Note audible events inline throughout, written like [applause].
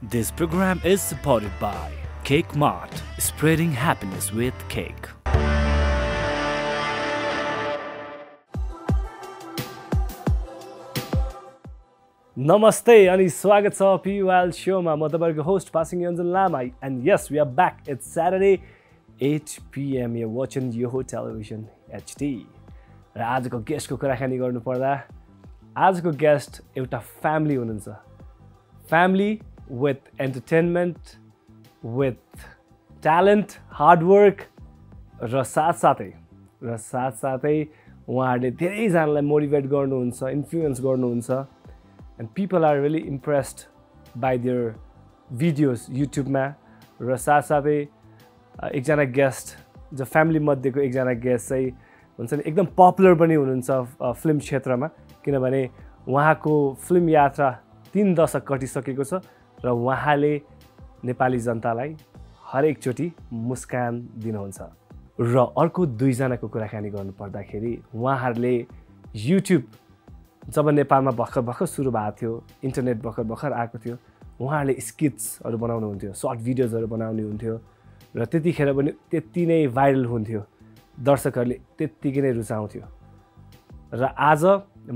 This program is supported by Cake Mart, spreading happiness with cake. नमस्ते अनि स्वागत छ पिवाल सोमा म तपाईँको host Pasang Yonjan Lama and yes we are back it's Saturday eight PM यो वाचिङ यो हो टेलिभिजन एचडी र आजको गेस्टको कुराकानी गर्नुपर्दा आजको गेस्ट एउटा फ्यामिली हुनुहुन्छ। Family with entertainment with talent hard work र साथसाथै र साथसाथै उहाँहरूले धेरैजनालाई मोटिभेट गर्नुहुन्छ इन्फ्लुएन्स गर्नुहुन्छ and people are really impressed by their videos युट्युबमा र साथसाथै एकजना गेस्ट जो फ्यामिली मध्येको एकजना गेस्ट चाहिँ हुन्छ नि एकदम पपुलर पनि हुनुहुन्छ फिल्म क्षेत्रमा। किनभने उहाँको फिल्म यात्रा तिन दशक कटिसकेको छ। र उहाँले नेपाली जनतालाई हरेकचोटि मुस्कान दिनुहुन्छ। र अर्को दुईजनाको कुराकानी गर्नुपर्दाखेरि उहाँहरूले युट्युब जब नेपालमा भर्खर भर्खर सुरु भएको थियो इन्टरनेट भर्खर भर्खर आएको थियो उहाँहरूले स्किट्सहरू बनाउनुहुन्थ्यो सर्ट भिडियोजहरू बनाउने हुन्थ्यो र त्यतिखेर पनि त्यति नै भाइरल हुन्थ्यो दर्शकहरूले त्यत्तिकै नै रुचाउँथ्यो। र आज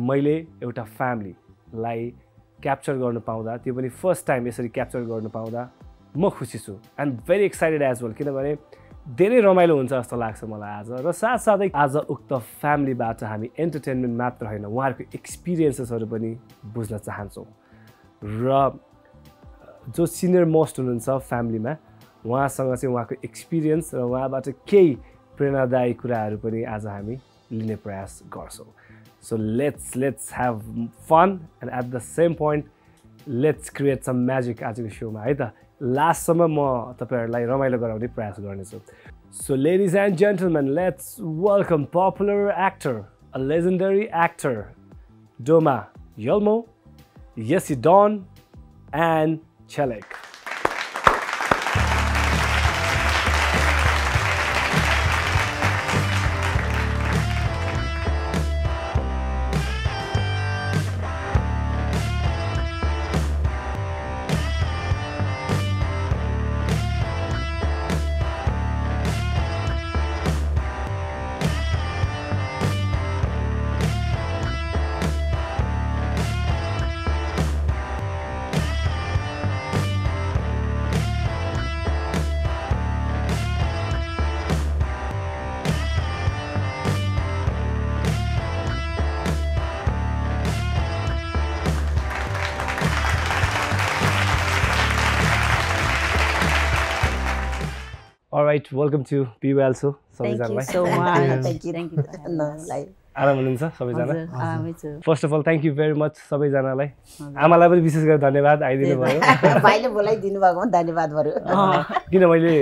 मैले एउटा फ्यामिलीलाई क्याप्चर गर्नु पाउँदा त्यो पनि फर्स्ट टाइम यसरी क्याप्चर गर्नु पाउँदा म खुसी छु and very excited as well किनभने धेरै रमाइलो हुन्छ जस्तो लाग्छ मलाई आज र साथसाथै आज उक्त फ्यामिलीबाट हामी एन्टरटेनमेन्ट मात्र होइन उहाँहरूको एक्सपिरियन्सेसहरू पनि बुझ्न चाहन्छौँ। र जो सिनियर मोस्ट हुनुहुन्छ फ्यामिलीमा उहाँसँग चाहिँ उहाँको एक्सपिरियन्स र उहाँबाट केही प्रेरणादायी कुराहरू पनि आज हामी लिने प्रयास गर्छौँ। So let's let's have fun and at the same point let's create some magic आजको सोमा है त लास्टसम्म म तपाईँहरूलाई रमाइलो गराउने प्रयास गर्नेछु so ladies and gentlemen let's welcome popular actor a legendary actor Doma Yalmo यसी डन and छेलेक welcome to Be Well So. Thank you so much. thank you. Thank you. Thank you. आराम हुनुहुन्छ सबैजना। First of all thank you very much सबैजनालाई। आमालाई पनि विशेष गरी धन्यवाद आइदिनु भयो। [laughs] भाइले बोलाइदिनु भएको धन्यवाद बरु। किन मैले।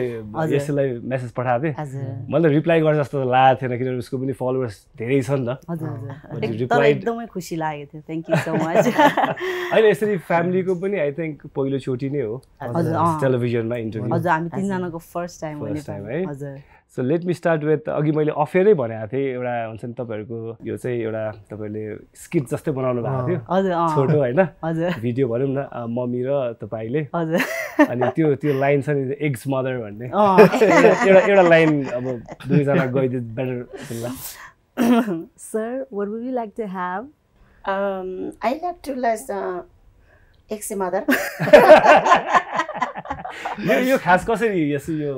यसलाई मेसेज पठाएको थिएँ? मैले रिप्लाई गर्ने जस्तो त लागेको थिएन किनभने उसको पनि फलोवर्स धेरै छ नि त एकदमै खुसी लागेको थियो। थ्याङ्क यू सो मच होइन यसरी फ्यामिलीको पनि आई थिङ्क पहिलोचोटि नै हो। टेलिभिजनमा इन्टरभ्यू हजुर हामी तिनजनाको फर्स्ट टाइम हो so let me start with अघि मैले अफेरै भनेको थिएँ एउटा हुन्छ नि तपाईँहरूको यो चाहिँ एउटा तपाईँहरूले स्किट जस्तै बनाउनु भएको थियो। छोटो होइन। हजुर। भिडियो भनौँ न मम्मी र तपाईँले। हजुर। अनि त्यो त्यो लाइन छ नि एग्स मदर भन्ने। एउटा एउटा लाइन अब दुईजना गइदियो better sir what would you like to have? Um, I like to less uh, ex mother. [laughs] यो यो खास कसरी यस यो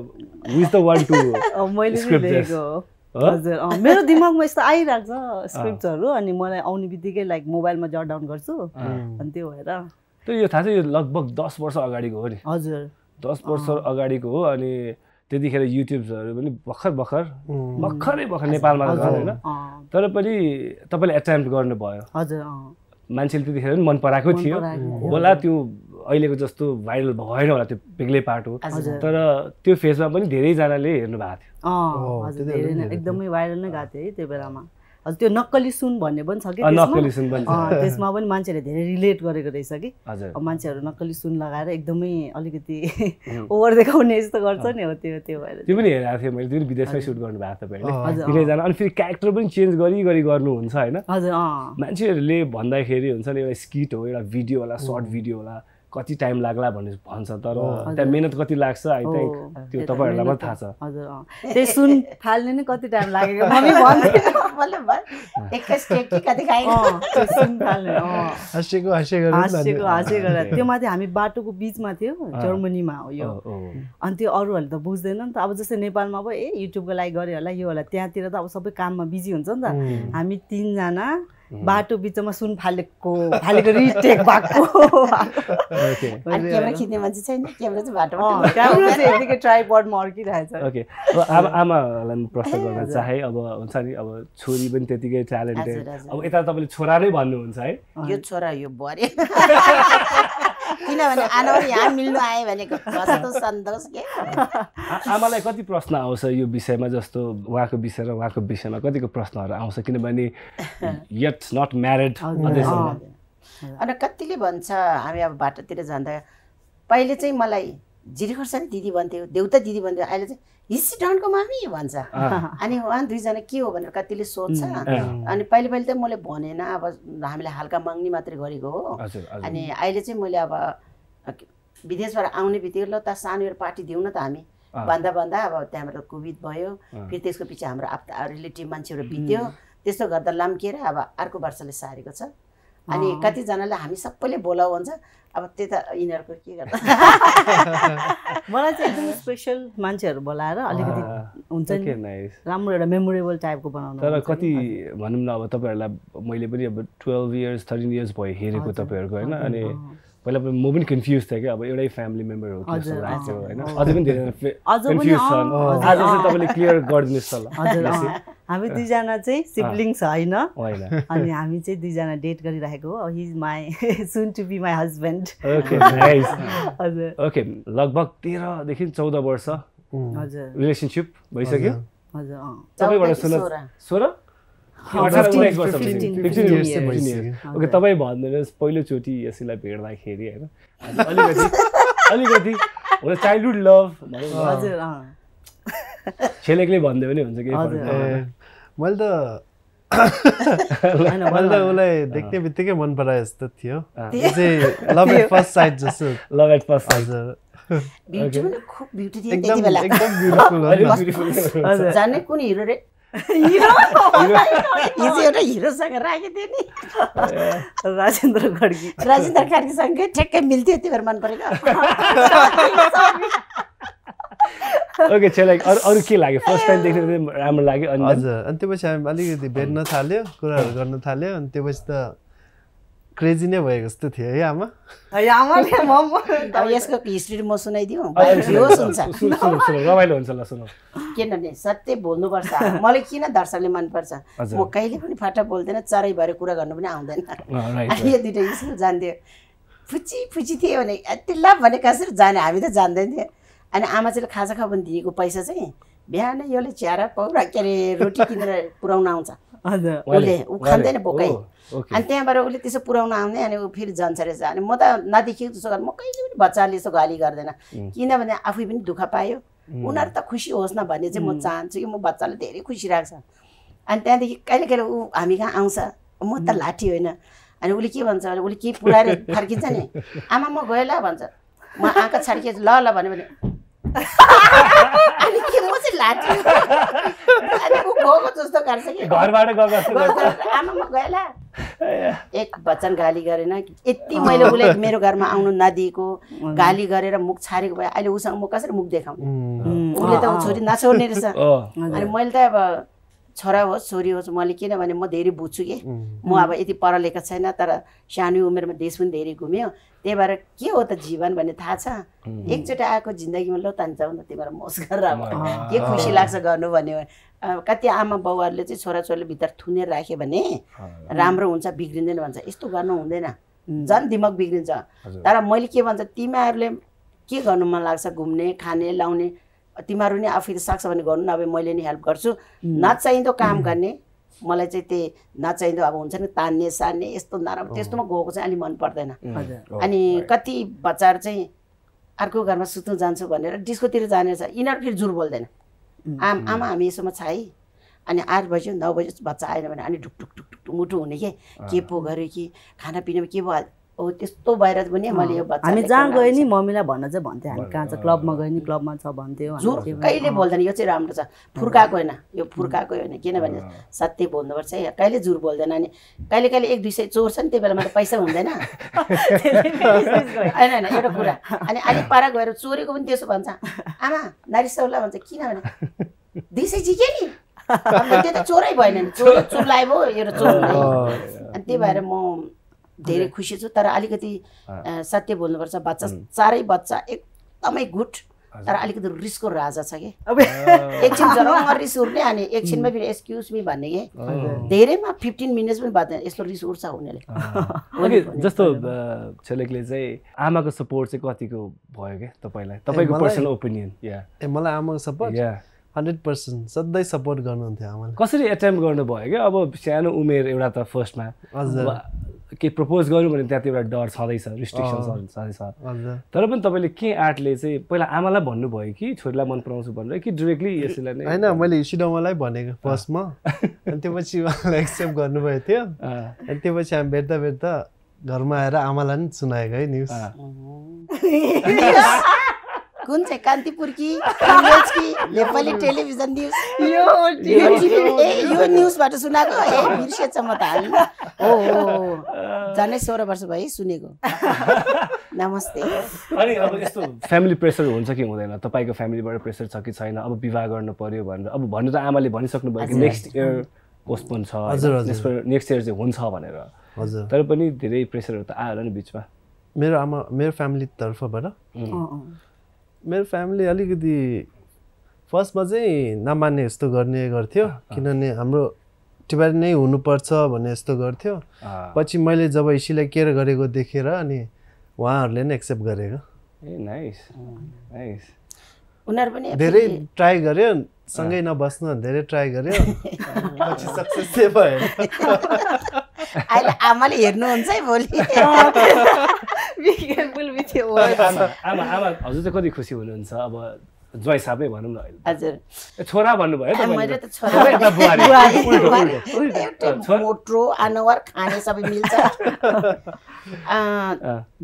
विज द वान टु मैले लेखेको हो हजुर मेरो दिमागमा यस्तो आइरहेको छ [laughs] स्क्रिप्टहरू अनि मलाई आउने बित्तिकै लाइक मोबाइलमा जट डाउन गर्छु। अनि त्यो भएर। त्यो यो थाहा छ यो लगभग दस वर्ष अगाडिको हो नि? हजुर। दस वर्ष अगाडिको हो अनि त्यतिखेर युट्युब्सहरू पनि भर्खर भर्खर भर्खरै भर्खर नेपालमा होइन? तर पनि तपाईँले एटेम्प्ट गर्नुभयो। हजुर मान्छेले त्यतिखेर पनि मन पराएको थियो। होला त्यो अहिलेको जस्तो भाइरल भएन होला त्यो बेग्लै पार्ट हो। तर त्यो फेजमा पनि धेरैजनाले हेर्नु भएको थियो। एकदमै भाइरल नै गएको थियो है त्यो बेलामा। हजुर त्यो नक्कली सुन भन्ने पनि छ कि त्यसमा? नक्कली सुन पनि छ। अँ, त्यसमा पनि मान्छेले धेरै रिलेट गरेको रहेछ कि? मान्छेहरू नक्कली सुन लगाएर एकदमै अलिकति ओभर [laughs] देखाउने जस्तो गर्छ नि हो त्यो त्यो भएर। त्यो पनि हेरेको थिएँ मैले त्यो पनि विदेशमै सुट गर्नुभएको तपाईँहरूले। हजुर, अँ। तिनैजना अनि फेरि क्यारेक्टर पनि चेन्ज गरी गरी गर्नुहुन्छ होइन? हजुर अँ। मान्छेहरूले भन्दाखेरि हुन्छ नि एउटा स्किट हो एउटा भिडियो होला सर्ट भिडियो होला। कति टाइम लाग्ला भनेर भन्छ तर त्यहाँ मिहिनेत कति लाग्छ आई थिङ्क त्यो तपाईँहरूलाई मात्रै थाहा छ। हजुर। त्यही सुन फाल्ने नै कति टाइम लागेको [laughs] [laughs] त्यो माथि हामी बाटोको बिचमा थियो जर्मनीमा हो यो। अनि त्यो अरूहरूले त बुझ्दैन नि त। अब जस्तै नेपालमा अब ए युट्युबको लागि गऱ्यो होला यो होला त्यहाँतिर त अब सबै काममा बिजी हुन्छ नि त। हामी तिनजना बाटो बिचमा सुन फालेको फालेको रिटेक भएको क्यामेरा खिच्ने मान्छे छैन क्यामेरा चाहिँ बाटोमा क्यामेरा चाहिँ यतिकै ट्राइपडमा अड्किरहेछ ओके अब आमा आमालाई म प्रश्न गर्न चाहे अब हुन्छ नि अब छोरी पनि त्यतिकै ट्यालेन्टेड। अब यता तपाईँले छोरा नै भन्नुहुन्छ है यो छोरा यो बुहारी किनभने [laughs] आनवर यहाँ मिल्नु आयो भनेको कस्तो सन्तोष के? [laughs] आमालाई कति प्रश्न आउँछ यो विषयमा? जस्तो उहाँको विषय र उहाँको विषयमा कतिको प्रश्नहरू आउँछ? किनभने यट नट म्यारिड अनि कतिले भन्छ हामी अब बाटोतिर जाँदा पहिले चाहिँ मलाई जिरी खोर्सानी दिदी भन्थ्यो देउता दिदी भन्थ्यो अहिले चाहिँ हिस्सी डनको मामी भन्छ। [laughs] अनि उहाँ दुईजना के हो भनेर कतिले सोध्छ। अनि पहिले पहिले त मैले भनेन अब हामीले हल्का मङ्नी मात्रै गरेको हो। अनि अहिले चाहिँ मैले अब विदेशबाट आउने बित्तिकै ल त सानो एउटा पार्टी दिउँ न त हामी। भन्दा भन्दा अब त्यहाँबाट कोभिड भयो। फेरि त्यसको पछि हाम्रो आफ्ता रिलेटिभ मान्छेहरू बित्यो। त्यस्तो गर्दा लाम्किएर अब अर्को वर्षले सारेको छ। अनि। कतिजनाले हामी सबैले बोलाउ भन्छ अब त्यता यिनीहरूको के गर्दा [laughs] मलाई चाहिँ एकदम स्पेसल मान्छेहरू बोलाएर अलिकति हुन्छ नि राम्रो एउटा मेमोरेबल टाइपको बनाउनु तर कति। भनौँ न अब तपाईँहरूलाई मैले पनि अब टुवेल्भ इयर्स थर्टिन इयर्स भयो हेरेको तपाईँहरूको होइन अनि। पहिला म पनि कन्फ्युज थिएँ कि अब एउटै फ्यामिली मेम्बर हो कि जस्तो हजुर, लाग्थ्यो अँ, होइन। अझै पनि धेरै कन्फ्युज [laughs] हजुर, आज चाहिँ। तपाईँले क्लियर गरिदिनुहोस् न ल हजुर अँ। हामी दुईजना चाहिँ सिब्लिङ्स होइन। अनि हामी चाहिँ दुईजना डेट गरिरहेको हो। He's my soon to be my husband okay लगभग तेह्रदेखि चौध वर्ष रिलेसनसिप भइसक्यो। तपाईँबाट सोह्र। सोह्र? ओके तपाईँ भनिदिनुहोस् पहिलोचोटि यसैलाई भेट्दाखेरि होइन? अलिकति चाइल्डहुड लभ [laughs] छेलेकले भनिदियो भने हुन्छ पर्दैन। मैले त [laughs] मैले त। उसलाई देख्ने बित्तिकै मन पराए जस्तो थियो। अँ। यो चाहिँ लभ एट फर्स्ट साइड जस्तो। लभ एट फर्स्ट हजुर। ब्युटी पनि खुब ब्युटी थियो त्यति एकदम बेला। एकदम ब्युटिफुल हो नि। [laughs] हजुर। जाने कुन हिरो रे। हिजो एउटा हिरोसँग राखेको थियो नि राजेन्द्र खड्की राजेन्द्र कार्कीसँगै ठ्याक्कै मिल्थ्यो त्यो भएर मन परेको ओके छेला अरू अरू के लाग्यो फर्स्ट टाइम देख्दा राम्रो लाग्यो अनि हजुर अनि त्यो पछि हामी अलिकति भेट्न थाल्यो कुराहरू गर्न थाल्यो अनि त्यो पछि त क्रेजी नै भएको जस्तो थियो है आमा? [laughs] [laughs] यसको हिस्ट्री म सुनाइदिउँ। रमाइलो हुन्छ ल सुनौ किनभने सत्य बोल्नुपर्छ। मलाई किन दर्शकले मनपर्छ। म कहिले पनि फाटा बोल्दैन चरै भएर कुरा गर्नु पनि आउँदैन। यो दुइटा स्कुल जान्थ्यो। फुची फुची थियो भने यति लाभ भने कसरी जाने? हामी त जान्दैन थियो। अनि आमा चाहिँ खाजा खाऊ भने दिएको पैसा चाहिँ बिहान यसले च्यारा पौरा के अरे रोटी किनेर पुऱ्याउन आउँछ। उसले ऊ खाँदैन ओके अनि त्यहाँबाट उसले त्यसो पुऱ्याउन आउने अनि ऊ फेरि जान्छ रहेछ अनि म त नदेखिएको जस्तो म कहिले पनि बच्चाले यसो गाली गर्दैन किनभने आफै पनि दुःख पायो उनीहरू त खुसी होस् न भन्ने चाहिँ म चाहन्छु कि म बच्चाले धेरै खुसी राख्छ अनि त्यहाँदेखि कहिले कहिले ऊ हामी कहाँ आउँछ म त लाठी होइन अनि उसले के भन्छ भने उसले केही पुऱ्याएर फर्किन्छ नि आमा म गएँ ल भन्छ म आँखा छड्के ल ल भन्यो भने अनि के म चाहिँ लाठी अनि ऊ गएको जस्तो गर्छ कि घरबाट गएको जस्तो गर्छ। गएर आमा म गएँ ल एक वचन गाली गरेन यति मैले उसले मेरो घरमा आउनु नदिएको गाली गरेर मुख छारेको भए अहिले उसँग म कसरी मुख देखाउने उम्, उसले त छोरी नछोड्ने रहेछ अनि मैले त अब छोरा होस् छोरी होस् मैले किनभने म धेरै बुझ्छु कि। म अब यति पढालेखा छैन तर सानो उमेरमा देश पनि धेरै घुम्यो। त्यही भएर के हो त जीवन भन्ने थाहा छ? एकचोटि आएको जिन्दगीमा लो न त्यही भएर मोस गरेर अब। के खुसी लाग्छ गर्नु भन्यो भने अब कति आमा बाउहरूले चाहिँ छोराछोरीले भित्र थुनेर राख्यो भने राम्रो हुन्छ बिग्रिँदैन भन्छ। यस्तो गर्नु हुँदैन। झन् दिमाग बिग्रिन्छ। तर मैले के भन्छ तिमीहरूले के गर्नु मन लाग्छ घुम्ने खाने लाउने? तिमीहरू नि आफै सक्छ भने गर्नु नभए मैले नि हेल्प गर्छु नचाहिँदो काम गर्ने मलाई चाहिँ त्यही नचाहिँदो अब हुन्छ नि तान्ने सान्ने यस्तो नराम्रो त्यस्तोमा गएको चाहिँ अलिक मन पर्दैन हजुर अनि कति बच्चाहरू चाहिँ अर्को घरमा सुत्नु जान्छु भनेर डिस्कोतिर जाने छ यिनीहरू फेरि जुर बोल्दैन आम आमा हामी यसोमा छ है अनि आठ बज्यो नौ बज्यो बच्चा आएन भने अनि ढुक ढुक ढुक ढुक मुटु हुने के के पो गर्यो कि खानापिनामा के भयो ओ त्यस्तो भएर पनि मैले यो बच्चा हामी जहाँ गयो नि मम्मीलाई भन्न चाहिँ भन्थ्यो हामी कहाँ छ क्लबमा गयो नि क्लबमा छ भन्थ्यो कहिले बोल्दैन यो चाहिँ राम्रो छ। फुर्काएको होइन यो फुर्काएको होइन किनभने सत्य बोल्नुपर्छ है। कहिले जुर बोल्दैन अनि कहिले कहिले एक दुई सय चोर्छ नि त्यही बेला त पैसा हुँदैन। [laughs] होइन होइन एउटा कुरा। अनि अलिक पारा गएर चोरेको पनि त्यसो भन्छ। आमा नारी सौला भन्छ किनभने दुई सय झिक्यो नि। त्यो त चोरै भएन नि। चोर चोर लगायो एउटा चोर। अनि त्यही भएर म धेरै खुसी छु तर अलिकति सत्य बोल्नुपर्छ बच्चा चारै बच्चा एकदमै गुड तर अलिकति रिसको राजा छ कि। अब एकछिन जरङ्ग रिस उठ्ने अनि एकछिनमा फेरि एक्सक्युज मी भन्ने कि। धेरैमा फिफ्टिन मिनट्स पनि बाँध्दैन यस्तो रिस उठ्छ ओके जस्तो छेलेकले चाहिँ आमाको सपोर्ट चाहिँ कतिको भयो क्या तपाईँलाई? तपाईँको पर्सनल ओपिनियन ए मलाई आमाको सपोर्ट हन्ड्रेड पर्सेन्ट सधैँ सपोर्ट गर्नुहुन्थ्यो आमाले। कसरी एटेम्प गर्नुभयो क्या? अब सानो उमेर एउटा त फर्स्टमा। हजुर। केही प्रपोज गर्नु भने त्यहाँ त्यो एउटा डर छँदैछ रिस्ट्रिक्सन छँदैछ तर पनि तपाईँले के आर्टले चाहिँ पहिला आमालाई भन्नुभयो कि छोरीलाई मन पराउँछु भनेर कि डिरेक्टली यसैलाई नै होइन मैले इसिडोमालाई भनेको फर्स्टमा। अनि त्यो पछि उहाँले एक्सेप्ट गर्नुभएको थियो अनि त्यो पछि हामी भेट्दा भेट्दा घरमा आएर आमालाई पनि सुनाएको है न्युज [laughs] कुन चाहिँ कान्तिपुर कि नेपाली [laughs] टेलिभिजन न्युज यो ए, यो न्युजबाट सुनाएको ए बिर्सेछ म त हाल्नु हो। झन्डै सोह्र वर्ष भयो है सुनेको। [laughs] नमस्ते। अनि अब यस्तो फ्यामिली प्रेसर हुन्छ कि हुँदैन? तपाईँको फ्यामिलीबाट प्रेसर छ कि छैन? अब विवाह गर्नु पर्यो भनेर। अब भन्नु त आमाले भनिसक्नु भयो कि नेक्स्ट इयर पोस्टपोन छ हजुर, हजुर। नेक्स्ट इयर चाहिँ हुन्छ भनेर। हजुर। तर पनि धेरै प्रेसरहरू त आयो होला नि बिचमा। मेरो आमा मेरो फ्यामिली तर्फबाट। मेरो फ्यामिली अलिकति फर्स्टमा चाहिँ नमान्ने जस्तो गर्ने गर्थ्यो। किनभने हाम्रो टिबारी नै हुनुपर्छ भन्ने जस्तो गर्थ्यो। पछि मैले जब इसीलाई केयर गरेको देखेर अनि उहाँहरूले नै एक्सेप्ट गरेको। ए नाइस। नाइस। उनीहरू पनि धेरै ट्राई गर्यो सँगै नबस्नु धेरै ट्राई गर्यो। [laughs] पछि सक्सेस चाहिँ [laughs] अहिले आमाले हेर्नुहुन्छ है भोलि। [laughs] [laughs] आमा आमा हजुर चाहिँ कति खुसी हुनुहुन्छ? अब ज्वाइँ साहबै भनौँ न अहिले। हजुर। छोरा भन्नुभयो मोटो अनुहार खाने सबै मिल्छ। [laughs]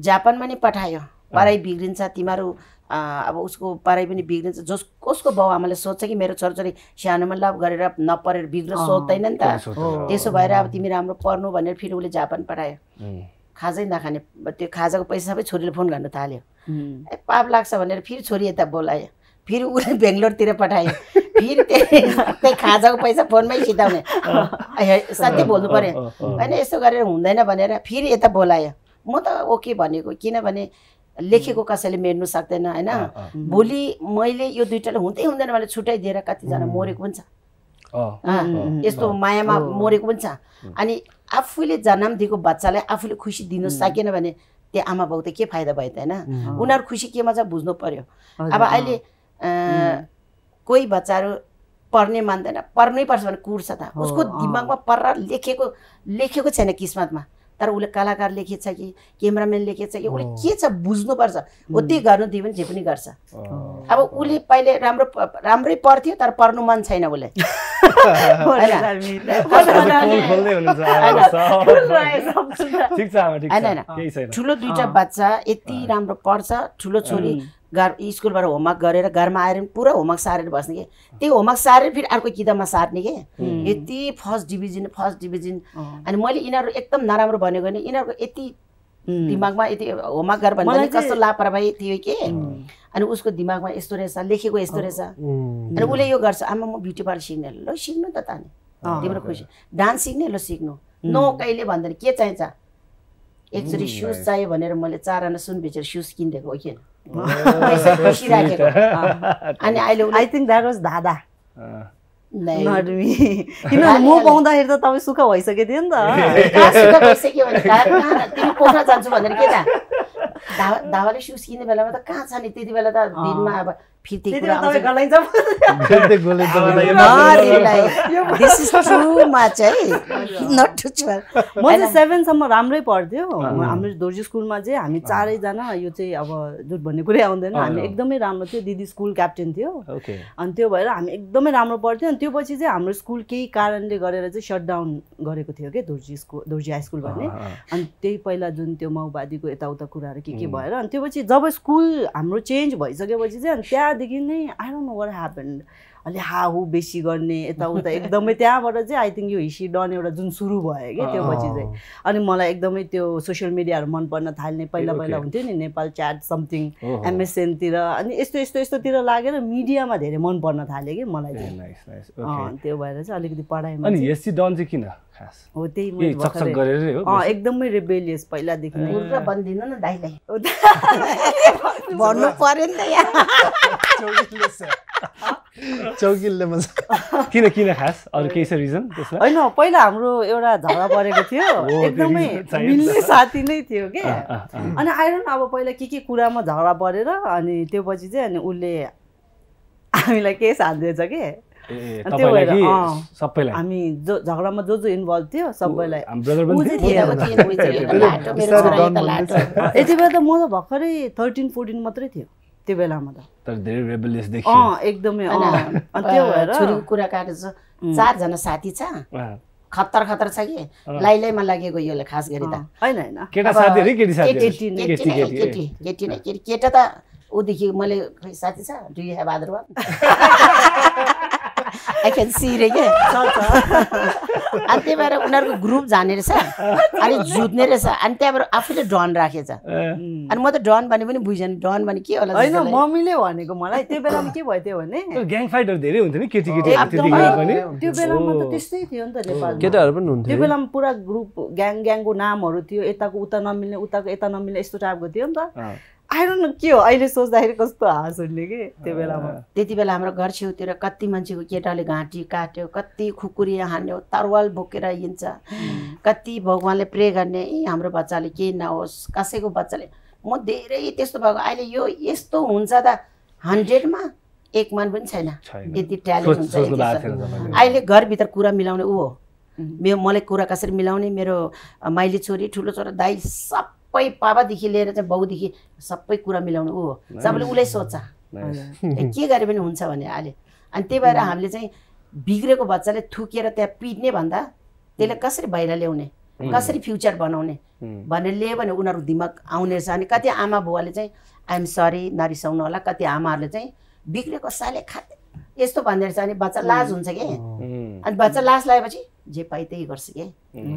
जापानमा नि पठायो। पढाइ बिग्रिन्छ तिमीहरू अब उसको पढाइ पनि बिग्रिन्छ। जस कसको बाउ आमाले सोध्छ कि मेरो छोराछोरी सानोमा लभ गरेर नपढेर बिग्र सोध्दैन नि त। त्यसो भएर अब तिमी राम्रो पढ्नु भनेर फेरि उसले जापान पठायो। खाजै नखाने त्यो खाजाको पैसा सबै छोरीले फोन गर्न थाल्यो. ए पाप लाग्छ भनेर फेरि छोरी यता बोलायो। फेरि उसले [laughs] बेङ्गलोरतिर पठायो। फेरि त्यही [laughs] खाजाको पैसा फोनमै सिधाउने ए, साथै बोल्नु पऱ्यो। होइन यस्तो गरेर हुँदैन भनेर फेरि यता बोलायो। म त ओके भनेको किनभने लेखेको कसैले मेट्नु सक्दैन होइन? भोलि मैले यो दुइटाले हुँदै हुँदैन भने छुट्याइदिएर कतिजना मरेको पनि छ। यस्तो मायामा मरेको पनि छ। अनि आफूले जन्म दिएको बच्चालाई आफूले खुसी दिनु सकेन भने त्यो आमा बाउ त के फाइदा भयो त होइन? उनीहरू खुसी केमा छ बुझ्नु पर्यो। अब अहिले कोही बच्चाहरू पढ्ने मान्दैन पढ्नै पर्छ भने कुर्छ त। उसको दिमागमा परेर लेखेको लेखेको छैन किस्मतमा। तर उसले कलाकार लेखेछ कि क्यामराम्यान लेखेछ कि उसले के छ बुझ्नुपर्छ हो त्यही गर्नु दियो भने जे पनि गर्छ। अब उसले पहिले राम्रो राम्रै पढ्थ्यो तर पढ्नु मन छैन उसले पोल [laughs] खोल्दै हुनुहुन्छ। आमा, सब। ठिक छ आमा ठिक होइन, ठुलो दुइटा बच्चा यति राम्रो पढ्छ ठुलो छोरी घर स्कुलबाट होमवर्क गरेर घरमा आएर पनि पुरा होमवर्क सारेर बस्ने कि? त्यो होमवर्क सारेर फेरि अर्को किताबमा सार्ने कि? यति फर्स्ट डिभिजन फर्स्ट डिभिजन। अनि मैले यिनीहरू एकदम नराम्रो भनेको भने यिनीहरूको यति दिमागमा यति होमवर्क गर भन्दा कस्तो लापरवाही थियो कि? अनि उसको दिमागमा यस्तो रहेछ लेखेको यस्तो रहेछ। अनि उसले यो गर्छ आमा म ब्युटी पार्लर सिक्ने ल सिक्नु त तानी। तिम्रो खुसी। डान्स सिक्ने ल सिक्नु। नो कहिले भन्दैन के चाहिन्छ? एकचोटि सुज चाहियो भनेर मैले चारजना सुन बेचेर सुज किनिदिएको हो किन अनि अहिले I think that was me किनभने म पाउँदाखेरि त तपाईँ सुख भइसकेको थियो नि त पोख्न जान्छु भनेर के त दावा दावाले सुज किन्ने बेलामा त कहाँ छ नि त्यति बेला त दिनमा अब फेरि त्यही त्यति कुरा बेला तपाईँ आउँछ गलाइन्छ खेल्दै गोलिन्छ भन्दा नरिलाई दिस इज ट्रु मच है नट टु म चाहिँ सेभेनसम्म राम्रै पढ्थ्यो हाम्रो दोर्जी स्कुलमा चाहिँ हामी चारैजना यो चाहिँ अब जुट भन्ने कुरै आउँदैन हामी एकदमै राम्रो थियो दिदी स्कुल क्याप्टेन थियो ओके अनि त्यो भएर हामी एकदमै राम्रो पढ्थ्यौँ अनि त्यो पछि चाहिँ हाम्रो स्कुल केही कारणले गरेर चाहिँ सटडाउन गरेको थियो क्या Dorji school Dorji high school भन्ने अनि त्यही पहिला जुन त्यो माओवादीको यताउता कुराहरू के के भएर अनि त्यो पछि जब स्कुल हाम्रो चेन्ज भइसकेपछि चाहिँ अनि त्यहाँदेखि नै I don't know what happen अलि हाहु बेसी गर्ने यताउता एकदमै त्यहाँबाट चाहिँ आई थिङ्क यो हिसी डन एउटा जुन सुरु भयो क्या त्यो पछि चाहिँ। अनि मलाई एकदमै त्यो सोसियल मिडियाहरू मन पर्न थाल्ने पहिला पहिला हुन्थ्यो नि नेपाल च्याट समथिङ एमएसएनतिर अनि यस्तो यस्तो यस्तोतिर लागेर मिडियामा धेरै मन पर्न थाल्यो कि मलाई चाहिँ। त्यो भएर चाहिँ अलिकति पढाइमा अनि यसी डन चाहिँ किन खास? हो त्यही एकदमै रेबेलियस पहिलादेखि न। दाइलाई। [laughs] [laughs] भन्नु पर्यो नि त यहाँ। [laughs] चौकिलले मजा [laughs] किन किन खास? अरू केही छ रिजन त्यसमा? होइन पहिला हाम्रो एउटा झगडा परेको थियो। [laughs] एकदमै। मिल्ने साथी नै थियो अँ। अनि आइरन अब पहिला के के कुरामा झगडा परेर अनि त्यो पछि चाहिँ अनि उसले हामीलाई केस हालिदिएछ कि? ए अनि त्यो तपाईँलाई भएर, कि अँ। सबैलाई? हामी जो झगडामा जो जो इन्भल्भ थियो सबैलाई। [laughs] यति बेला त म त भर्खरै थर्टिन फोर्टिन मात्रै थियो। त्यो बेलामा त। तर धेरै रेबलियस देखियो। अँ एकदमै अँ। अनि त्यो भएर छोरीको कुरा काटेछ चारजना साथी छ। अँ। खत्तर खत्तर छ कि? लाइलाइमा लागेको योले खास गरी त। होइन होइन। केटा साथीहरू केटी साथीहरू केटी नै, केटी केटी नै, केटी। केटी। केटी नै केटी केटा त ऊदेखि मैले खै साथी छ do you have other one I can see रे के? अनि त्यही भएर उनीहरूको ग्रुप जाने रहेछ अनि जुत्ने रहेछ अनि त्यहाँबाट आफूले डन राखेछ। अनि म त डन भने पनि बुझेन डन भने के होला होइन जस्तो लाग्यो। मम्मीले भनेको मलाई त्यो बेलामा के भयो थियो भने? ग्याङ फाइटहरू धेरै हुन्थ्यो नि त्यो बेलामा त त्यस्तै थियो नि त नेपालमा। केटाहरू पनि त्यो हुन्थ्यो बेलामा पुरा ग्रुप ग्याङ ग्याङको नामहरू थियो यताको उता नमिल्ने उताको यता नमिल्ने यस्तो टाइपको थियो नि त। अँ। आइरहनु के हो? अहिले सोच्दाखेरि कस्तो हाँस उठ्ने कि? त्यो बेलामा। त्यति बेला हाम्रो घर छेउतिर कति मान्छेको केटाले घाँटी काट्यो कति खुकुरी हान्यो तरवाल बोकेर हिँड्छ। कति भगवान्ले प्रे गर्ने "ए, हाम्रो बच्चाले केही नहोस् कसैको बच्चाले म धेरै त्यस्तो भएको अहिले यो यस्तो हुन्छ त हन्ड्रेडमा एक मन पनि छैन। यति ट्यालेन्ट हुन्छ। अहिले घरभित्र कुरा मिलाउने ऊ हो। मेरो मलाई कुरा कसरी मिलाउने मेरो माइली छोरी ठुलो छोरा दाइ सबै पापादेखि लिएर चाहिँ बाउदेखि सबै कुरा मिलाउने ऊ हो सबैले उसलाई सोध्छ। के गरे पनि हुन्छ भने अहिले अनि त्यही भएर हामीले चाहिँ बिग्रेको बच्चाले थुकेर त्यहाँ पिट्ने भन्दा त्यसलाई कसरी बाहिर ल्याउने कसरी फ्युचर बनाउने. भनेर ल्यायो भने उनीहरू दिमाग आउने रहेछ। अनि कति आमा बुवाले चाहिँ आइएम सरी नरिसाउनु होला। कति आमाहरूले चाहिँ बिग्रेको साले खाते यस्तो भन्दो रहेछ। अनि बच्चा लाज हुन्छ कि. अनि बच्चा लास लगाएपछि जे पाइ त्यही गर्छ कि?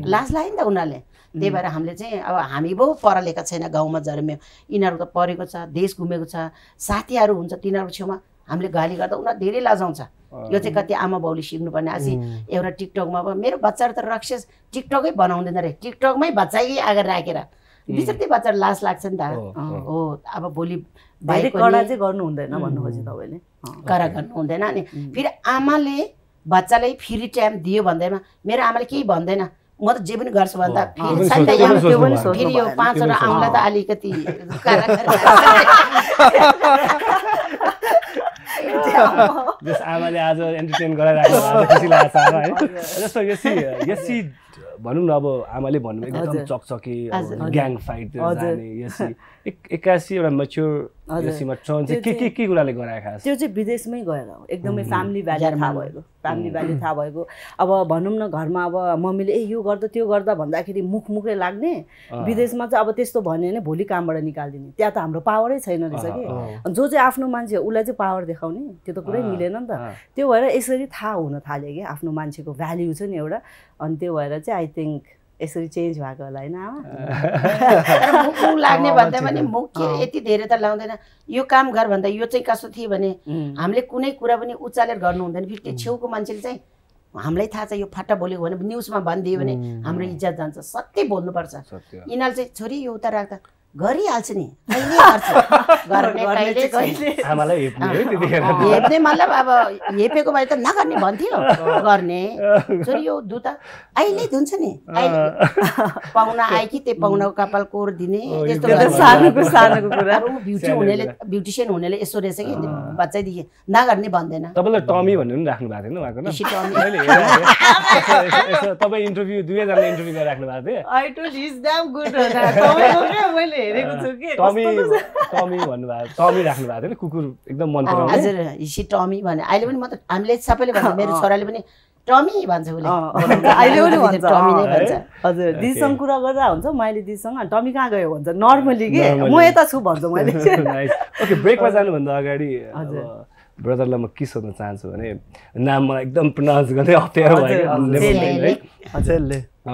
लास लाग्यो नि त उनीहरूले। त्यही भएर हामीले चाहिँ अब हामी पो पढालेखा छैन गाउँमा जन्म्यो। यिनीहरू त पढेको छ देश घुमेको छ साथीहरू हुन्छ तिनीहरूको छेउमा। हामीले गाली गर्दा उनीहरू धेरै लाजाउँछ। यो चाहिँ कति आमा बाउले सिक्नुपर्ने आज एउटा टिकटकमा अब मेरो बच्चाहरू त रक्सेस टिकटकै बनाउँदैन रे। टिकटकमै बच्चाकै अगाडि राखेर। बिचरा बच्चा लास लाग्छ नि त। हो, अब भोलि धेरै भाइ कडा चाहिँ गर्नु हुँदैन भन्नु खोज्यो तपाईँले। करा गर्नु हुँदैन अनि फेरि आमाले बच्चालाई फ्री टाइम दियो भन्दैमा मेरो आमाले केही भन्दैन म त जे पनि गर्छु भन्दा फेरि यो। पाँचवटा आउँला त अलिकति। [laughs] [laughs] जस आमाले आज एन्टरटेन खुसी आमा है जस्तो यसी यसी भनौँ न अब आमाले भन्नु एकदम। चकचके। ग्याङ हजुर। जाने यसी एक एक्कासी एउटा मेच्योर टर्न चाहिँ के त्यो के के कुराले गरायो खास त्यो चाहिँ विदेशमै गएर हो। एकदमै फ्यामिली भ्याल्यु थाहा। भएको। फ्यामिली भ्याल्यु थाहा भएको। अब भनौँ न घरमा अब मम्मीले ए यो गर्दा त्यो गर्दा भन्दाखेरि मुख मुखै लाग्ने। विदेशमा चाहिँ अब त्यस्तो भन्यो भने भोलि कामबाट निकालिदिने। त्यहाँ त हाम्रो पावरै छैन रहेछ कि। अनि जो चाहिँ आफ्नो मान्छे हो, उसलाई चाहिँ पावर देखाउने। त्यो त कुरै मिलेन नि त। त्यो भएर यसरी थाहा हुन थाल्यो कि आफ्नो मान्छेको भ्याल्यु छ नि एउटा। अनि त्यो भएर चाहिँ आई थिङ्क यसरी चेन्ज भएको होला होइन [laughs] मुख लाग्ने भन्दा पनि मुख के यति धेरै त लाउँदैन। यो काम गर भन्दा यो चाहिँ कस्तो थियो भने हामीले कुनै कुरा पनि उचालेर गर्नु हुँदैन। फेरि त्यो छेउको मान्छेले चाहिँ हामीलाई थाहा छ यो फट्टा बोलेको भने न्युजमा भनिदियो भने हाम्रो इज्जत जान्छ। सत्य बोल्नुपर्छ। सत्य। यिनीहरू चाहिँ छोरी यो उता राख्दा गरिहाल्छु नि। [laughs] हेप्ने है त्यतिखेर हेप्ने मतलब अब हेपेको भए त नगर्ने भन्थ्यो। गर्ने। छोरी यो दुध अहिले धुन्छ नि अहिले पाहुना आयो कि त्यो पाहुनाको कपाल कोर दिने यस्तो त्यो त गर्ने। सानोको सानोको कुरा। अब ऊ ब्युटी हुनेले ब्युटिसियन हुनेले यसो रहेछ कि बच्चैदेखि नगर्ने भन्दैन। तपाईँलाई टमी भन्ने पनि राख्नु भएको थिएन उहाँको तपाईँ इन्टरभ्यू दुवैजनाले इन्टरभ्यू गरेर राख्नु भएको थियो। हेरेको छु कि टमी? टमी भन्नुभएको टमी राख्नु भएको थियो कुकुर एकदम मन पराउने। हजुर हिसी टमी भने अहिले पनि म त हामीले सबैले भन्छ मेरो छोराले पनि टमी भन्छ उसले। अँ, अहिले पनि भन्छ। टमी नै भन्छ। हजुर दिदीसँग कुरा गरेर हुन्छ मैले दिदीसँग टमी कहाँ गयो? भन्छ। नर्मली के? म. यता छु भन्छु मैले। [laughs] ओके ब्रेकमा जानुभन्दा अगाडि हजुर। ब्रदरलाई म के सोध्न चाहन्छु भने नाम मलाई एकदम प्रोनाउन्स गर्दै अप्ठ्यारो भयो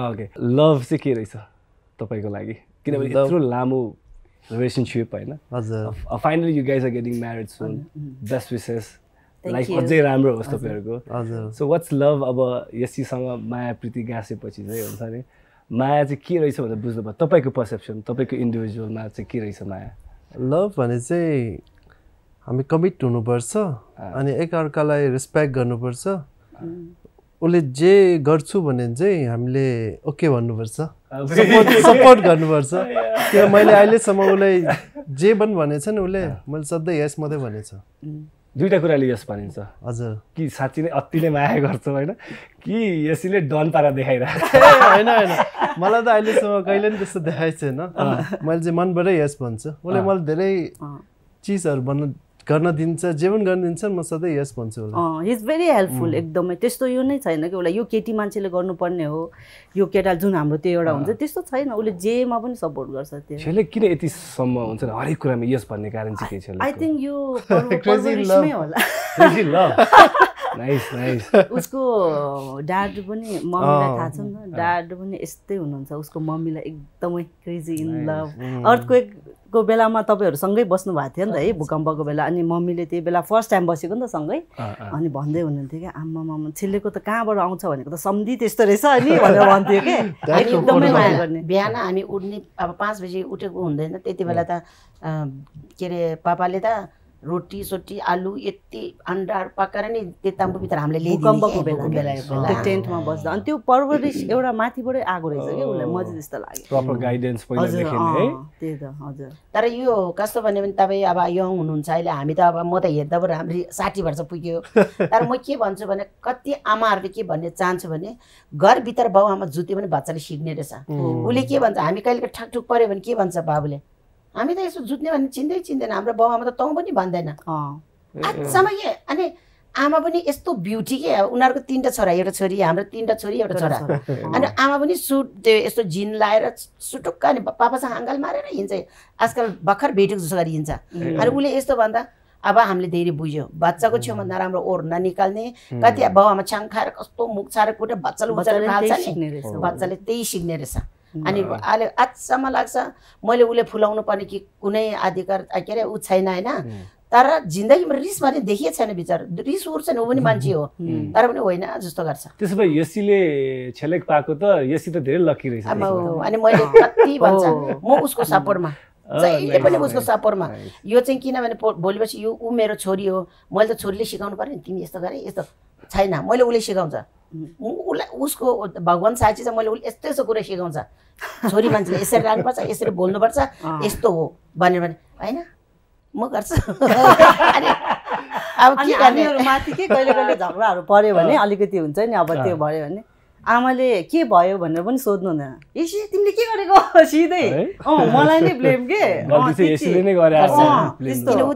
ओके लभ चाहिँ के रहेछ तपाईँको लागि? किनभने Love- यत्रो लामो रिलेसनसिप होइन। हजुर। Finally you guys are getting married soon best wishes life you. अझै राम्रो होस् तपाईँहरूको। हजुर। सो वाट्स लभ अब यसीसँग माया प्रीति गाँसेपछि चाहिँ हुन्छ नि। माया चाहिँ के रहेछ भनेर बुझ्नुभयो? तपाईँको पर्सेप्सन तपाईँको इन्डिभिजुअलमा चाहिँ के रहेछ माया? लभ भने चाहिँ हामी कमिट हुनुपर्छ अनि एकअर्कालाई रेस्पेक्ट गर्नुपर्छ। उसले जे गर्छु भने चाहिँ हामीले ओके भन्नुपर्छ। सपोर्ट सपोर्ट गर्नुपर्छ। [laughs] किन मैले अहिलेसम्म उसलाई जे पनि भनेको छ नि उसले मैले सधैँ यस मात्रै भनेको छ। दुइटा कुराले यस भनिन्छ। हजुर। कि साँच्ची नै अति नै माया गर्छौ होइन? कि यसैले डन पारा देखाइरहेको होइन होइन। मलाई त अहिलेसम्म कहिले पनि त्यस्तो देखाएको छैन। मैले चाहिँ मनबाटै यस भन्छु। उसले मलाई धेरै चिजहरू भन्न गर्न दिन्छ जे पनि गर्न दिन्छ म सधैँ यस भन्छु उसलाई हि इज भेरी हेल्पफुल एकदमै। त्यस्तो यो नै छैन कि उसलाई यो केटी मान्छेले गर्नुपर्ने हो यो केटा जुन हाम्रो त्यो एउटा हुन्छ त्यस्तो छैन। उसले जेमा पनि सपोर्ट गर्छ त्यो। छेले किन यतिसम्म हुन्छ नि हरेक कुरामा यस भन्ने कारण चाहिँ के छ आई थिङ्क यो [laughs] होला। [laughs] [laughs] उसको ड्याड पनि मम्मीलाई थाहा छ नि त। ड्याड पनि यस्तै हुनुहुन्छ। उसको मम्मीलाई एकदमै क्रेजी इन लभ अर्थक्वेकको बेलामा तपाईँहरू सँगै बस्नु भएको थियो नि त है भूकम्पको बेला। अनि मम्मीले त्यही बेला फर्स्ट टाइम बसेको नि त सँगै। अनि भन्दै हुनुहुन्थ्यो कि आम्मा मामा छिल्लेको त कहाँबाट आउँछ भनेको त सम्धि त्यस्तो रहेछ अनि भनेर भन्थ्यो कि [laughs] एकदमै माया गर्ने। बिहान हामी उठ्ने अब पाँच बजी उठेको हुँदैन। त्यति बेला त के अरे पापाले त रोटी सोटी आलु यति अन्डाहरू पकाएर नि त्यो ताम्बुभित्र हामीले बेला टेन्टमा बस्दा। अनि त्यो पर्वरिश [coughs] एउटा माथिबाटै आएको रहेछ कि उसलाई। मजा जस्तो लाग्यो। प्रपर गाइडेन्स त्यही त हजुर। तर यो कस्तो भन्यो भने तपाईँ अब यङ हुनुहुन्छ अहिले हामी त अब म त हेर्दा पो राम्ररी साठी वर्ष पुग्यो। [laughs] तर म के भन्छु भने कति आमाहरूले के भन्ने चाहन्छु भने घरभित्र बाउ आमा जुत्यो भने बच्चाले सिक्ने रहेछ। उसले के भन्छ हामी कहिले ठकठुक पऱ्यो भने के भन्छ बाबुले? हामी त यसो जुत्ने भने चिन्दै चिन्दैन। हाम्रो बाउ आमा त तँ पनि भन्दैन। अँ। आजसम्म के? अनि आमा पनि यस्तो ब्युटी के? अब उनीहरूको तिनवटा छोरा एउटा छोरी हाम्रो तिनवटा छोरी एउटा छोरा। अनि आमा पनि सुट त्यो यस्तो जिन लाएर सुटुक्क अनि पापासँग अङ्गाल मारेर हिँड्छ। आजकल भर्खर भेटेको जस्तो गरी हिँड्छ अनि उसले यस्तो भन्दा अब हामीले धेरै बुझ्यो। बच्चाको छेउमा नराम्रो ओर्ना निकाल्ने कति अब बाउ आमा छ्याङ खाएर कस्तो मुख छाएर कुटे बच्चाले उचालेर बच्चाले त्यही सिक्ने रहेछ। अनि अहिले आजसम्म लाग्छ मैले उसले फुलाउनु पर्ने कि कुनै अधिकार के अरे ऊ छैन होइन? तर जिन्दगीमा रिस भने देखिएको छैन विचार रिस उठ्छ नि ऊ पनि मान्छे हो। तर पनि होइन जस्तो गर्छ। त्यसो भए यसीले छेलेक पाएको त यसी त धेरै लकी रहेछ अब। अनि मैले कति [laughs] भन्छ हो। म उसको सपोर्टमा। जहिले पनि उसको सपोर्टमा. यो चाहिँ किनभने पो- भोलि पछि यो ऊ मेरो छोरी हो। मैले त छोरीले सिकाउनु पऱ्यो नि तिमी यस्तो गरे यस्तो। छैन मैले उसले सिकाउँछ। उसलाई उसको भगवान् साक्षी चाहिँ मैले उसले यस्तो यस्तो कुरा सिकाउँछ। छोरी मान्छेले यसरी राख्नुपर्छ यसरी बोल्नुपर्छ यस्तो हो भन्यो भने होइन म गर्छु। [laughs] अनि अब के गर्ने? माथि के कहिले कहिले झगडाहरू पऱ्यो भने अलिकति हुन्छ नि अब त्यो भयो भने। आमाले के भयो भनेर पनि सोध्नु हुँदैन। यसरी तिमीले के गरेको? [laughs] सिधै? अँ मलाई नै ब्लेम के?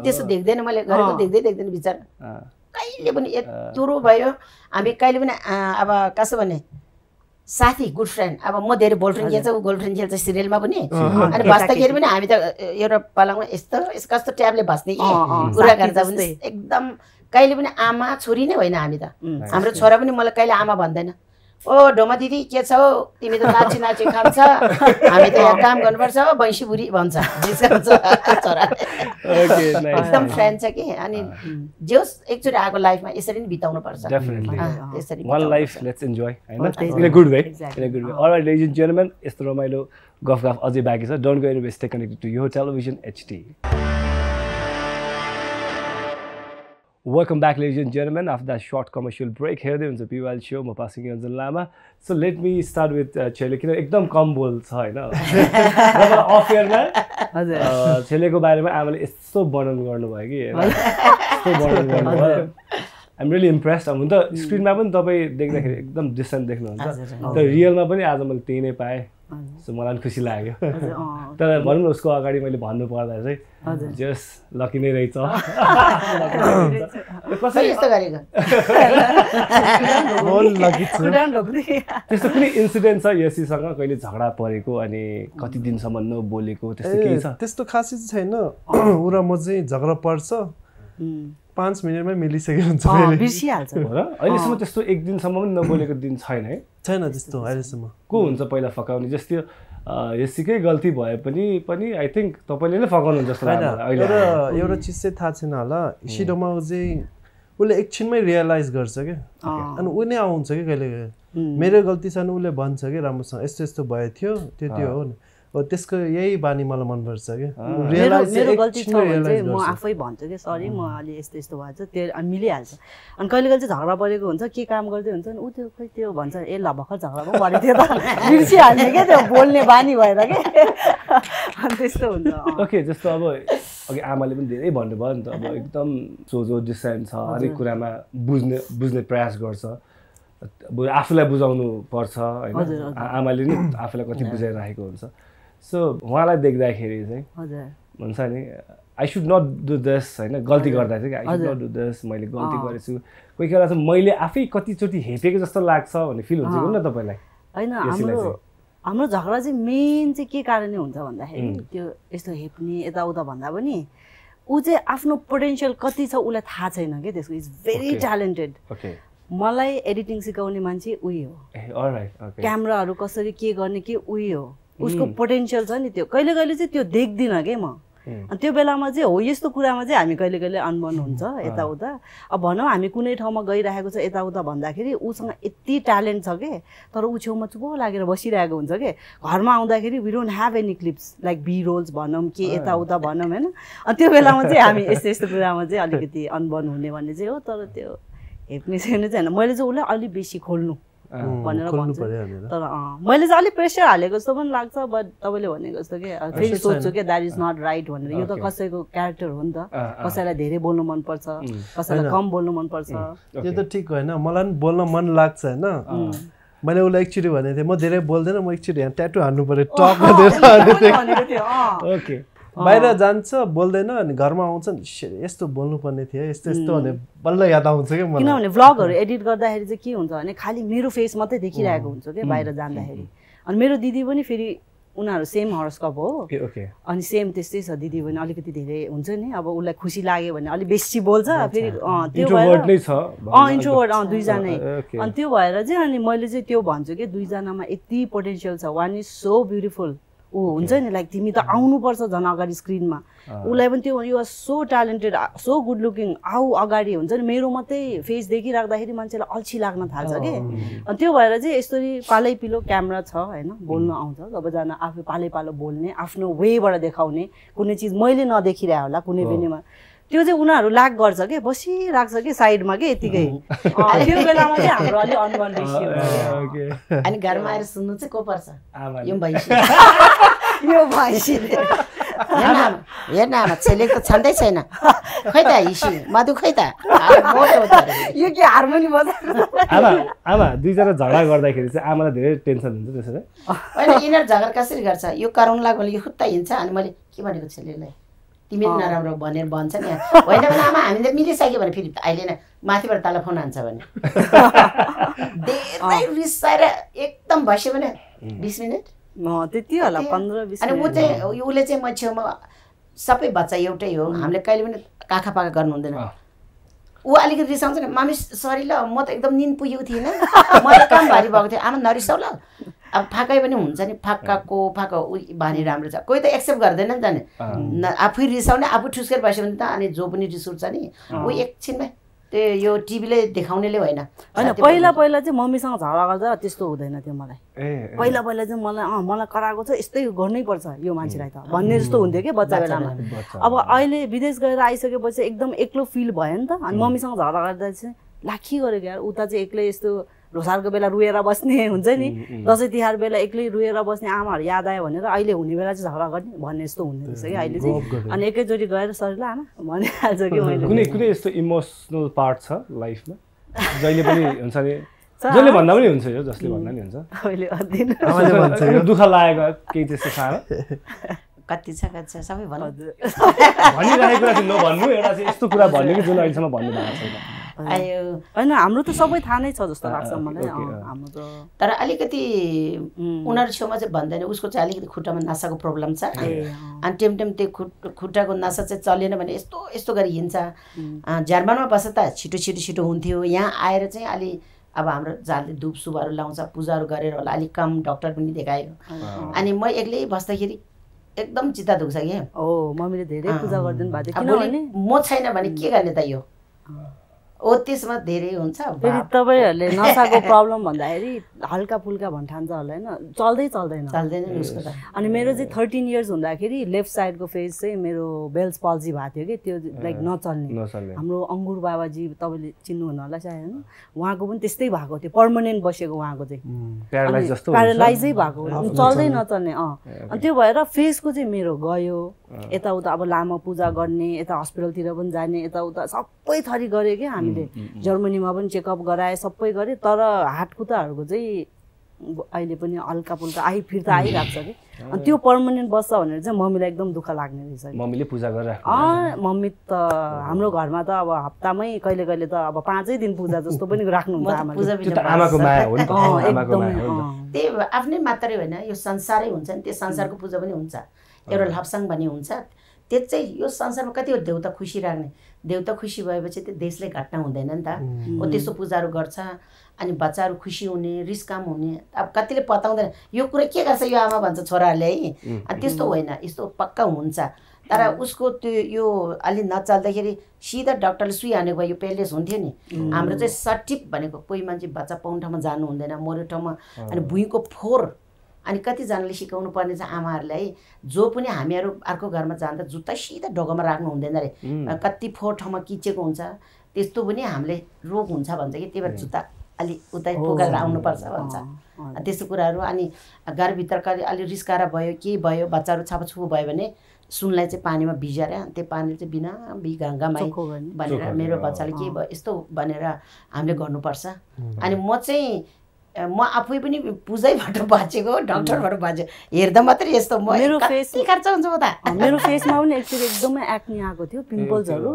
त्यसो देख्दैन मैले गरेको। देख्दै देख्दैन विचार अँ, कहिले पनि यत्रो भयो हामी कहिले पनि अब कसो भने साथी गुड फ्रेन्ड अब म धेरै बोयफ्रेन्ड खेल्छ ऊ गर्लफ्रेन्ड खेल्छ सिरियलमा पनि। अनि बस्दाखेरि पनि हामी त एउटा पलङमा यस्तो यस- कस्तो ट्याबले बस्ने कि? कुरा साथी गर्दा पनि जस्तै। एकदम कहिले पनि आमा छोरी नै होइन हामी त। हाम्रो छोरा पनि मलाई कहिले आमा भन्दैन। ओ ढोमा दिदी के छ हौ तिमी त नाची नाची खान्छ हामी त यहाँ काम गर्नुपर्छ हो बैंसी बुढी भन्छ एकदम. फ्रेन्ड छ कि अनि जे होस् एकचोटि आएको लाइफमा यसरी नै बिताउनु पर्छ Definitely. अँ, त्यसरी One बिताउनु life, पर्छ। let's enjoy. होइन? हो, त्यही In a त. good way. Exactly. In a good way. Alright, ladies and gentlemen, यस्तो रमाइलो गफ गफ अझै बाँकी छ don't go any stay connected to your television HD. Welcome back, ladies and gentlemen. After that short commercial break, हेर्दै हुन्छ पिवाल सो म Pasang Anjan Lama so let me start with छेले किन एकदम कम बोल्छ होइन हजुर छेलेको बारेमा आमाले यस्तो वर्णन गर्नुभयो कि यस्तो वर्णन गर्नुभयो आइम रियली इम्प्रेस्ड हुन त स्क्रिनमा पनि तपाईँ देख्दाखेरि एकदम डिसेन्ट देख्नुहुन्छ। तर रियलमा पनि आज मैले त्यही नै पाएँ। सो मलाई पनि खुसी लाग्यो। तर भनौँ न उसको अगाडि मैले भन्नु पर्दा चाहिँ। जस लकी नै रहेछ। त्यस्तो कुनै इन्सिडेन्ट छ यसीसँग। कहिले झगडा परेको अनि कति दिनसम्म नबोलेको त्यस्तो केही छ? त्यस्तो खासै चाहिँ छैन। ऊ र म चाहिँ झगडा पर्छ। पाँच मिनटमै मिलिसकेको हुन्छ अँ, फेरि। बिर्सिहाल्छ। हो र अहिलेसम्म त्यस्तो एक दिनसम्म पनि नबोलेको दिन छैन है? छैन त्यस्तो अहिलेसम्म। को हुन्छ पहिला फकाउने? जस्तै यसीकै गल्ती भए पनि पनि आई थिङ्क तपाईँले नै फकाउनुहुन्छ जस्तो अहिले एउटा एउटा चिज चाहिँ थाहा छैन होला। सिडोमा चाहिँ उसले एकछिनमै रियलाइज गर्छ क्या। अनि ऊ नै आउँछ कि कहिले कहिले। मेरो गल्ती छ भने उसले भन्छ कि राम्रोसँग यस्तो यस्तो भयो थियो त्यो त्यो हो नि हो। त्यसको यही बानी मलाई मनपर्छ कि। म आफै भन्छु कि सरी म अलि यस्तो यस्तो भएछ त्यो अनि मिलिहाल्छ। अनि कहिले कहिले चाहिँ झगडा परेको हुन्छ के काम गर्दै हुन्छ नि ऊ त्यो खै त्यो भन्छ ए ल भर्खर झगडा पो परेको थियो त। [laughs] बिर्सिहाल्ने क्या त्यो बोल्ने बानी भएर के? [laughs] अनि त्यस्तो हुन्छ। ओके जस्तो अब अघि आमाले पनि धेरै भन्नुभयो नि त अब एकदम सोझो डिसेन्ट छ हरेक कुरामा बुझ्ने बुझ्ने प्रयास गर्छ। आफूलाई बुझाउनु पर्छ होइन? आमाले नि आफूलाई कति बुझाइराखेको हुन्छ। सो उहाँलाई देख्दाखेरि चाहिँ भन्छ नि आई सुड नट डु दस होइन? गल्ती गर्दा चाहिँ आई सुड। नट डु दस मैले गल्ती। गरेछु। कोही बेला चाहिँ मैले आफै कतिचोटि हेपेको जस्तो लाग्छ भन्ने फिल हुन्छ कि न तपाईँलाई? होइन हाम्रो। हाम्रो झगडा चाहिँ मेन चाहिँ के कारणले हुन्छ भन्दाखेरि त्यो यस्तो हेप्ने यताउता भन्दा पनि ऊ चाहिँ आफ्नो पोटेन्सियल कति छ उसलाई थाहा छैन क्या त्यसको। Is very. ट्यालेन्टेड मलाई एडिटिङ सिकाउने मान्छे उही हो। क्यामराहरू कसरी के गर्ने के उही हो। उसको पोटेन्सियल छ नि त्यो। कहिले कहिले चाहिँ त्यो देख्दिनँ कि म? अनि त्यो बेलामा चाहिँ हो यस्तो कुरामा चाहिँ हामी कहिले कहिले अनबन हुन्छ यताउता अब भनौँ हामी कुनै ठाउँमा गइरहेको छ यताउता भन्दाखेरि उसँग यति ट्यालेन्ट छ कि? तर ऊ छेउमा चुप लागेर बसिरहेको हुन्छ कि? घरमा आउँदाखेरि we don't have any clips like B rolls भनौँ के यताउता भनौँ होइन? अनि त्यो बेलामा चाहिँ हामी यस्तो यस्तो कुरामा चाहिँ अलिकति अनबन हुने भन्ने चाहिँ हो तर त्यो हेप्ने छैन चाहिँ होइन मैले चाहिँ उसलाई अलिक बेसी खोल्नु। भनेर भन्छु। तर अँ, मैले चाहिँ अलिक प्रेसर हालेको जस्तो पनि लाग्छ बट तपाईँले भनेको जस्तो कि फेरि सोध्छु क्या द्याट इज नट राइट भनेर। यो त. कसैको क्यारेक्टर हो नि त। कसैलाई धेरै बोल्नु मनपर्छ कसैलाई। कम बोल्नु मनपर्छ। त्यो त ठिक होइन। मलाई पनि बोल्न मन लाग्छ होइन। मैले उसलाई एकचोटि भनेको थिएँ म धेरै बोल्दैन म एकचोटि यहाँ ट्याटु हान्नु पऱ्यो अँ। ओके [laughs] बाहिर जान्छ बोल्दैन अनि घरमा आउँछ नि "श्श्य, यस्तो बोल्नुपर्ने थियो यस्तो यस्तो भने बल्ल याद आउँछ क्या मलाई। किनभने भ्लगहरू एडिट गर्दाखेरि चाहिँ के हुन्छ भने खालि मेरो फेस मात्रै देखिरहेको हुन्छ क्या बाहिर जाँदाखेरि। अनि मेरो दिदी पनि फेरि उनीहरू सेम हर्सकप हो। अनि सेम त्यस्तै छ दिदी पनि अलिकति धेरै हुन्छ नि। अब उसलाई खुसी लाग्यो भने अलिक बेसी बोल्छ फेरि त्यो भएर अँ इन्ट्रोभर्ट अँ दुईजनै। अनि त्यो भएर चाहिँ अनि मैले चाहिँ त्यो भन्छु कि दुईजनामा यति पोटेन्सियल छ। वान इज सो ब्युटिफुल ऊ हुन्छ नि लाइक तिमी त आउनुपर्छ झन् अगाडि स्क्रिनमा उसलाई पनि त्यो you're so talented so good looking आऊ अगाडि। हुन्छ नि मेरो मात्रै फेस देखिराख्दाखेरि मान्छेलाई अल्छी लाग्न थाल्छ कि? अनि त्यो भएर चाहिँ यसरी पालै पिलो क्यामेरा छ होइन बोल्न आउँछ। सबैजना आफै पालै पालो बोल्ने आफ्नो वेबाट देखाउने। कुनै चिज मैले नदेखिरहे होला कुनै बेनीमा त्यो चाहिँ उनीहरू लाग गर्छ कि? बसिरहेको छ कि साइडमा कि यतिकै? त्यो बेलामा चाहिँ हाम्रो अलिक अनबन बेसी अनि घरमा आएर सुन्नु चाहिँ को पर्छ? यो भैँसी। [laughs] यो भैँसीले। हेर्न आमा छेलेको त छँदै छैन। खै त हिसी मधु खै त। यो के हार्मोनी आमा आमा दुईजना झगडा गर्दाखेरि चाहिँ आमालाई धेरै टेन्सन हुन्छ त्यसो भए होइन यिनीहरू झगडा कसरी गर्छ? यो कराउनु लाग्यो भने यो खुट्टा हिँड्छ अनि मैले के भनेको छेलेलाई? तिमी नराम्रो भनेर भन्छ नि होइन भने आमा हामीले मिलिसक्यो भने फेरि अहिले नै माथिबाट तल फोन हान्छ भने। [laughs] धेरै रिसाएर एकदम भइसक्यो भने बिस मिनट। त्यति होला पन्ध्र बिस अनि ऊ। चाहिँ उसले चाहिँ म छेउमा सबै बच्चा एउटै हो। हामीले कहिले पनि काखा पाखा गर्नु हुँदैन। ऊ अलिकति रिसाउँछ नि मामी सरी ल म त एकदम निन पुगेको थिइनँ। म त काम भारी भएको थियो। आमा नरिसाउ ल। अब फाकै पनि हुन्छ नि फाक्काको फाका ऊ बानी राम्रो छ। कोही त एक्सेप्ट गर्दैन नि त नि। न आफै रिसाउने आफू ठुस्केर बस्यो भने त अनि जो पनि रिस उठ्छ नि ऊ एकछिनमै त्यो यो टिभीले देखाउनेले होइन। होइन पहिला पहिला चाहिँ मम्मीसँग झगडा गर्दा त्यस्तो हुँदैन थियो मलाई। पहिला पहिला चाहिँ मलाई अँ मलाई कराएको छ यस्तै गर्नै पर्छ यो मान्छेलाई त। भन्ने जस्तो हुन्थ्यो कि बच्चा बेलामा। अब अहिले विदेश गएर आइसकेपछि एकदम एक्लो फिल भयो नि त। अनि मम्मीसँग झगडा गर्दा चाहिँ लाखी गरेको यार उता चाहिँ एक्लै यस्तो लोसारको बेला रुएर बस्ने हुन्छ नि। दसैँ तिहार बेला एक्लै रुएर बस्ने आमाहरू याद आयो भनेर अहिले हुने बेला चाहिँ झगडा गर्ने भन्ने जस्तो हुने रहेछ कि अहिले चाहिँ। अनि एकैचोटि गएर सरी ल आमा भनिहाल्छ कि मैले। कुनै कुनै यस्तो इमोसनल पार्ट छ लाइफमा? जहिले पनि हुन्छ नि। [laughs] जसले भन्दा पनि हुन्छ यो जसले भन्दा नि हुन्छ। [laughs] [laughs] दुःख लागेको केही त्यस्तो सानो कति छ कति छ सबै भनौँ। भनिरहेको कुरा चाहिँ नभन्नु एउटा चाहिँ यस्तो कुरा भन्नु कि जुन अहिलेसम्म भन्नु भएको छैन। होइन हाम्रो त सबै थाहा नै छ जस्तो लाग्छ मलाई। हाम्रो त तर अलिकति उनीहरू छेउमा चाहिँ भन्दैन उसको चाहिँ अलिकति खुट्टामा नासाको प्रब्लम छ। अनि टेम टेम त्यो खुट खुट्टाको नसा चाहिँ चलेन भने यस्तो यस्तो गरी हिँड्छ। जर्मनमा बस्दा त छिटो छिटो छिटो हुन्थ्यो। यहाँ आएर चाहिँ अलि अब हाम्रो जहाँले धुप सुपहरू लाउँछ पूजाहरू गरेर होला अलिक कम डक्टर पनि देखायो। अनि म एक्लै बस्दाखेरि एकदम चित्त दुख्छ कि। ओ मम्मीले धेरै पूजा गरिदिनु भएको थियो। अब भोलि किनभने? म छैन भने के गर्ने त यो? ओ त्यसमा धेरै हुन्छ तपाईँहरूले [laughs] नसाको प्रब्लम भन्दाखेरि हल्का फुल्का भन्ठान्छ होला होइन? चल्दै चल्दैन। चल्दैन नि उसको त। अनि मेरो चाहिँ थर्टिन इयर्स हुँदाखेरि लेफ्ट साइडको फेस चाहिँ मेरो बेल्स पल्जी भएको थियो कि त्यो लाइक नचल्ने। हाम्रो अङ्गुर बाबाजी तपाईँले चिन्नुहुन्न होला सायद होइन? उहाँको पनि त्यस्तै भएको थियो पर्मानेन्ट बसेको उहाँको चाहिँ। प्यारालाइज जस्तो हुन्छ। प्यारालाइजै भएको चल्दै नचल्ने अँ। अनि त्यो भएर फेसको चाहिँ मेरो गयो। यताउता अब लामो पूजा गर्ने यता हस्पिटलतिर पनि जाने यताउता सबै थरी गऱ्यो क्या हामीले जर्मनीमा पनि चेकअप गराएँ सबै गरेँ तर हातखुट्टाहरूको चाहिँ अब अहिले पनि हल्का फुल्का आइ फिर्ता आइरहेको छ कि। अनि त्यो पर्मानेन्ट बस्छ भनेर चाहिँ मम्मीलाई एकदम दुःख लाग्ने रहेछ। मम्मीले पूजा गरिराख्नु अँ मम्मी त हाम्रो घरमा त अब हप्तामै कहिले कहिले त अब पाँचै दिन पूजा जस्तो पनि राख्नुहुन्छ। त्यही आफ्नै मात्रै होइन यो संसारै हुन्छ नि त्यो संसारको पूजा पनि हुन्छ। एउटा लप्साङ भन्ने हुन्छ। त्यो चाहिँ यो संसारमा कति देउता खुसी राख्ने। देउता खुसी भएपछि त्यो देशले घटना हुँदैन नि त। हो। त्यस्तो पूजाहरू गर्छ अनि बच्चाहरू खुसी हुने रिस काम हुने। अब कतिले पताउँदैन यो कुरा के गर्छ यो आमा भन्छ छोराहरूले है? अनि त्यस्तो होइन यस्तो पक्का हुन्छ। तर उसको त्यो यो अलि नचल्दाखेरि सिधा डक्टरले सुई हानेको भए यो पेलेस हुन्थ्यो नि। हाम्रो चाहिँ सटिप भनेको कोही मान्छे बच्चा पाउने ठाउँमा जानु हुँदैन मर्यो ठाउँमा। अनि भुइँको फोहोर अनि कतिजनाले सिकाउनु पर्ने चाहिँ आमाहरूलाई जो पनि हामीहरू अर्को घरमा जाँदा जुत्ता सिधा ढोकामा राख्नु हुँदैन अरे कति फोहोर ठाउँमा किचेको हुन्छ त्यस्तो पनि हामीले रोग हुन्छ भन्छ कि त्यही भएर जुत्ता अलि उतै पोखेर आउनुपर्छ भन्छ। त्यस्तो कुराहरू अनि घरभित्रका अलि रिस्काएर भयो के भयो बच्चाहरू छापाछुपु भयो भने सुनलाई चाहिँ पानीमा भिजाएर त्यो पानीले चाहिँ बिना चोखो गर्ने। भनेर मेरो बच्चाले के भयो यस्तो भनेर हामीले गर्नुपर्छ। अनि म चाहिँ म आफै पनि पूजैबाट [laughs] बाँचेको डक्टरबाट बाँचेको। हेर्दा मात्रै यस्तो म मेरो face- खर्च हुन्छ म त। मेरो फेसमा पनि एक्चुली एकदमै एक्ने आएको थियो पिम्पल्सहरू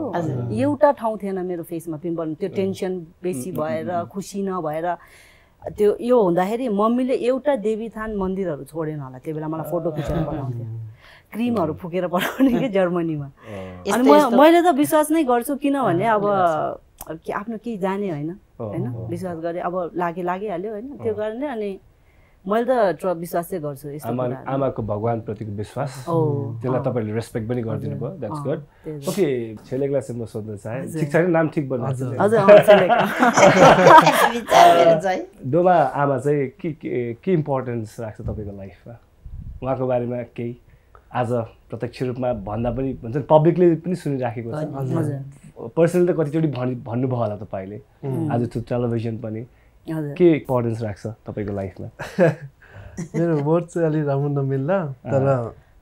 एउटा ठाउँ थिएन मेरो फेसमा पिम्पल त्यो टेन्सन बेसी भएर खुसी नभएर त्यो यो हुँदाखेरि मम्मीले एउटा देवीथान मन्दिरहरू छोडेन होला। त्यो बेला मलाई फोटो खिचेर पठाउँथ्यो। क्रिमहरू फुकेर पठाउने कि जर्मनीमा। अनि मैले त विश्वास नै गर्छु किनभने अब के आफ्नो केही जाने होइन होइन? विश्वास गरेँ अब लागे लागिहाल्यो होइन? त्यो कारणले अनि मैले त विश्वास चाहिँ गर्छु आमाको भगवान्प्रतिको विश्वास। त्यसलाई तपाईँहरूले रेस्पेक्ट पनि गरिदिनु भयो द्याट्स गुड। ओके छेलेकलाई चाहिँ म सोध्न चाहेँ। ठिक छैन नाम ठिक [laughs] [laughs] चाहिँ। डोमा आमा चाहिँ के के इम्पोर्टेन्स राख्छ तपाईँको लाइफमा उहाँको बारेमा केही आज प्रत्यक्ष रूपमा भन्दा पनि भन्छ नि पब्लिकले पनि सुनिराखेको छ। हजुर। पर्सनली त कतिचोटि भनि भन्नुभयो होला तपाईँले। आज त्यो टेलिभिजन पनि। के इम्पोर्टेन्स राख्छ तपाईँको लाइफमा [laughs] मेरो वर्ड चाहिँ अलिक राम्रो नमिल्ला तर